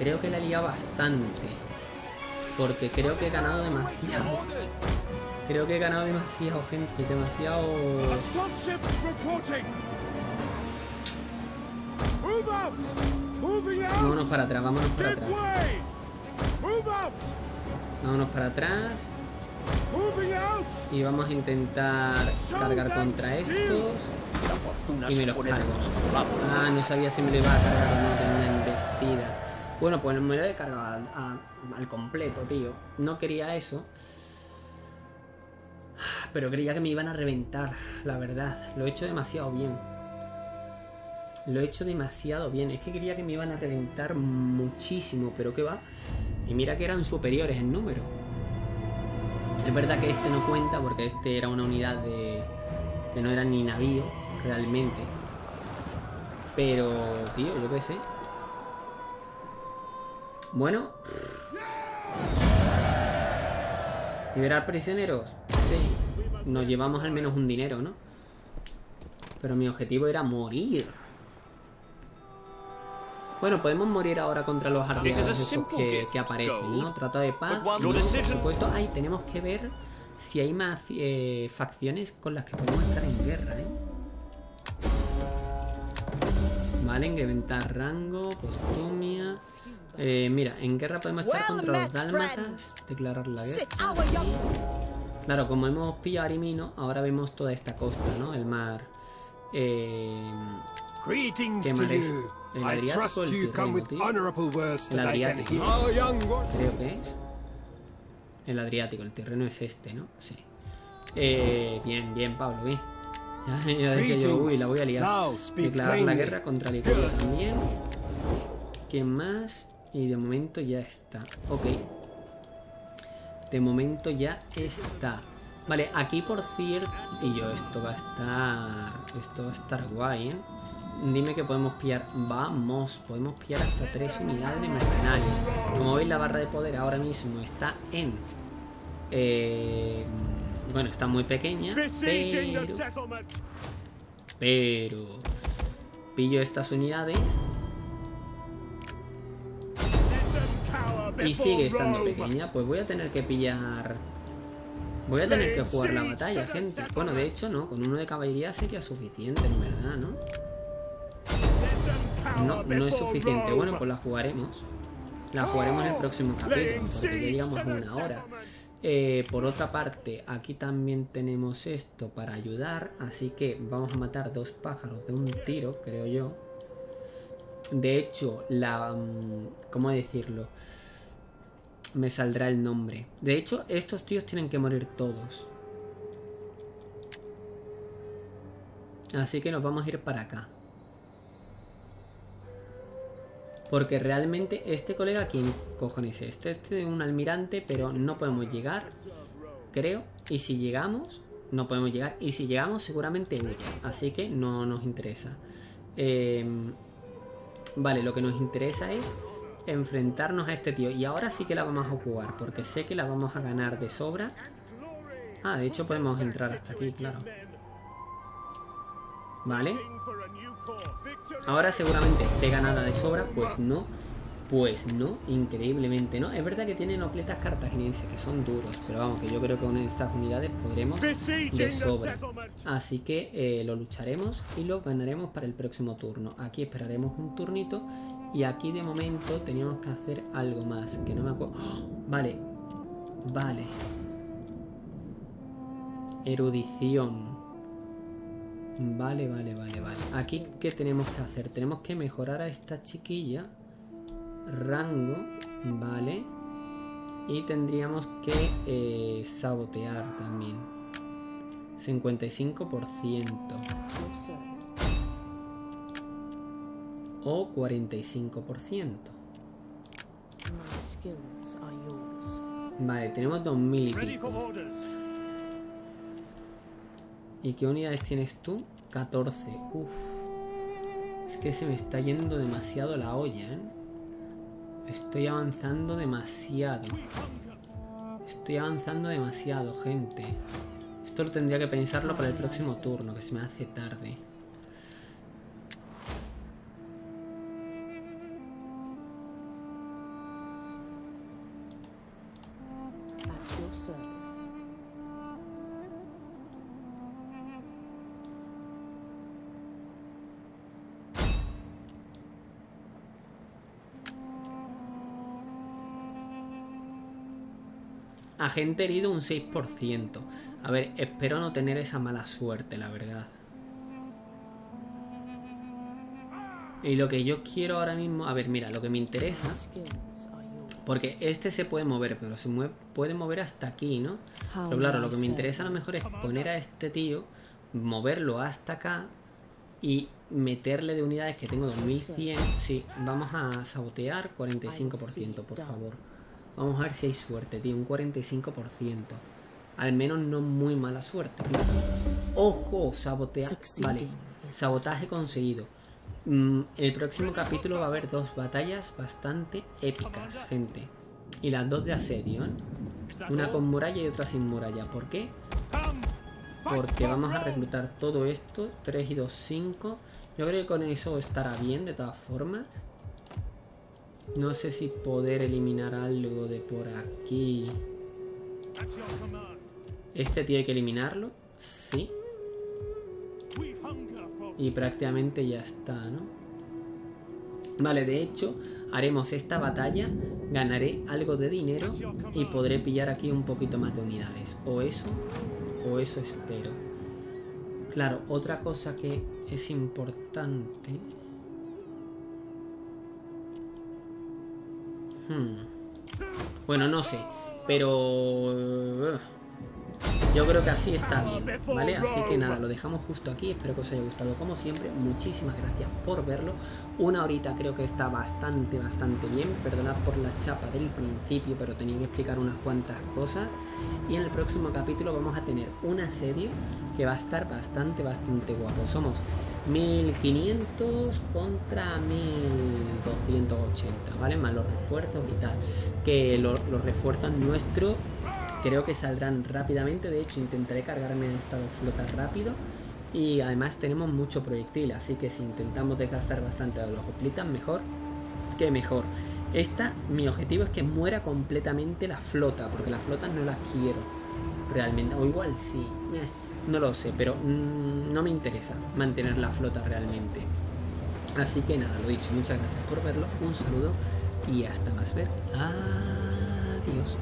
Creo que la he liado bastante. Porque creo que he ganado demasiado. Creo que he ganado demasiado, gente. Demasiado... Vámonos para atrás, vámonos para atrás. Vámonos para atrás. Y vamos a intentar cargar contra estos. Y me los cargo. Ah, no sabía si me lo iba a cargar o no una embestida. Bueno, pues me lo he cargado al, a- al completo, tío. No quería eso. Pero creía que me iban a reventar, la verdad. Lo he hecho demasiado bien. Lo he hecho demasiado bien. Es que creía que me iban a reventar muchísimo, pero que va. Y mira que eran superiores en número. Es verdad que este no cuenta porque este era una unidad de. que no era ni navío, realmente. Pero, tío, yo qué sé. Bueno. ¿Liberar prisioneros? Sí. Nos llevamos al menos un dinero, ¿no? Pero mi objetivo era morir. Bueno, podemos morir ahora contra los aliados is a esos simple que, aparecen, ¿no? Trata de paz. por supuesto, ahí tenemos que ver si hay más eh, facciones con las que podemos estar en guerra, ¿eh? Vale, incrementar rango, postumia. Eh, mira, en guerra podemos estar contra los dálmatas, declarar la guerra. Claro, como hemos pillado Arimino, ahora vemos toda esta costa, ¿no? El mar. Eh, ¿Qué to mar es? El I Adriático, trust el you come with Tirreno, tío. honorable words El Adriático. creo que es. El Adriático, el terreno es este, ¿no? Sí. Eh, bien, bien, Pablo, bien. Ya, ya decía yo, uy, la voy a liar. Declarar la guerra contra Licoria también. ¿Qué más? Y de momento ya está. Ok. De momento ya está. Vale, aquí por cierto... Y yo, esto va a estar... Esto va a estar guay, ¿eh? Dime que podemos pillar... Vamos, podemos pillar hasta tres unidades de mercenarios. Como veis, la barra de poder ahora mismo está en... eh, bueno, está muy pequeña, pero... Pero... Pillo estas unidades y sigue estando pequeña, pues voy a tener que pillar... Voy a tener que jugar la batalla, gente. Bueno, de hecho, no, con uno de caballería sería suficiente, en verdad, ¿no? No, no es suficiente. Bueno, pues la jugaremos. La jugaremos en el próximo capítulo, Laying porque ya llegamos a una hora. Eh, por otra parte, aquí también tenemos esto para ayudar, así que vamos a matar dos pájaros de un tiro, creo yo. De hecho, la... mm, ¿Cómo decirlo? Me saldrá el nombre. De hecho, estos tíos tienen que morir todos. Así que nos vamos a ir para acá. Porque realmente este colega, ¿quién cojones es? Este Este es un almirante, pero no podemos llegar, creo. Y si llegamos, no podemos llegar. Y si llegamos, seguramente huye. Así que no nos interesa. Eh, vale, lo que nos interesa es enfrentarnos a este tío. Y ahora sí que la vamos a jugar, porque sé que la vamos a ganar de sobra. Ah, de hecho podemos entrar hasta aquí, claro. Vale. Ahora seguramente esté ganada de sobra, pues no. Pues no, increíblemente no. Es verdad que tienen opletas cartaginenses que son duros, pero vamos, que yo creo que con estas unidades podremos de sobra. Así que eh, lo lucharemos y lo ganaremos para el próximo turno. Aquí esperaremos un turnito y aquí de momento teníamos que hacer algo más, que no me acuerdo. ¡Oh! Vale, vale. Erudición. Vale, vale, vale, vale. Aquí, ¿qué tenemos que hacer? Tenemos que mejorar a esta chiquilla. Rango, vale. Y tendríamos que eh, sabotear también. 55%. Your service. O 45%. My skills are yours. Vale, tenemos 2000 y pico. ¿Y qué unidades tienes tú? 14. Uf. Es que se me está yendo demasiado la olla, ¿eh? Estoy avanzando demasiado. Estoy avanzando demasiado, gente. Esto lo tendría que pensarlo para el próximo turno, que se me hace tarde. Agente herido un 6%. A ver, espero no tener esa mala suerte, la verdad. Y lo que yo quiero ahora mismo... A ver, mira, lo que me interesa... Porque este se puede mover, pero se mueve, puede mover hasta aquí, ¿no? Pero claro, lo que me interesa a lo mejor es poner a este tío, moverlo hasta acá y meterle de unidades que tengo 2100. Sí, vamos a sabotear 45%, por favor. Vamos a ver si hay suerte, tío, un 45%. Al menos no muy mala suerte. ¡Ojo! Sabotear. Vale, sabotaje conseguido. Mm, el próximo capítulo va a haber dos batallas bastante épicas, gente. Y las dos de asedio, ¿eh? Una con muralla y otra sin muralla. ¿Por qué? Porque vamos a reclutar todo esto. 3 y 2, 5. Yo creo que con eso estará bien, de todas formas. No sé si poder eliminar algo de por aquí. Este hay que eliminarlo. Sí. Y prácticamente ya está, ¿no? Vale, de hecho, haremos esta batalla, ganaré algo de dinero y podré pillar aquí un poquito más de unidades. O eso, o eso espero. Claro, otra cosa que es importante... Hmm. Bueno, no sé, pero... Yo creo que así está bien, ¿vale? Así que nada, lo dejamos justo aquí. Espero que os haya gustado como siempre. Muchísimas gracias por verlo. Una horita creo que está bastante, bastante bien. Perdonad por la chapa del principio, pero tenía que explicar unas cuantas cosas. Y en el próximo capítulo vamos a tener una serie que va a estar bastante, bastante guapo. Somos 1500 contra 1280, ¿vale? Más los refuerzos y tal. Que lo- los refuerzan nuestro Creo que saldrán rápidamente, de hecho intentaré cargarme en estado flota rápido. Y además tenemos mucho proyectil, así que si intentamos desgastar bastante a los hoplitas, mejor que mejor. Esta, mi objetivo es que muera completamente la flota, porque la flota no la quiero realmente. O igual sí, eh, no lo sé, pero mm, no me interesa mantener la flota realmente. Así que nada, lo dicho, muchas gracias por verlo, un saludo y hasta más ver. Adiós.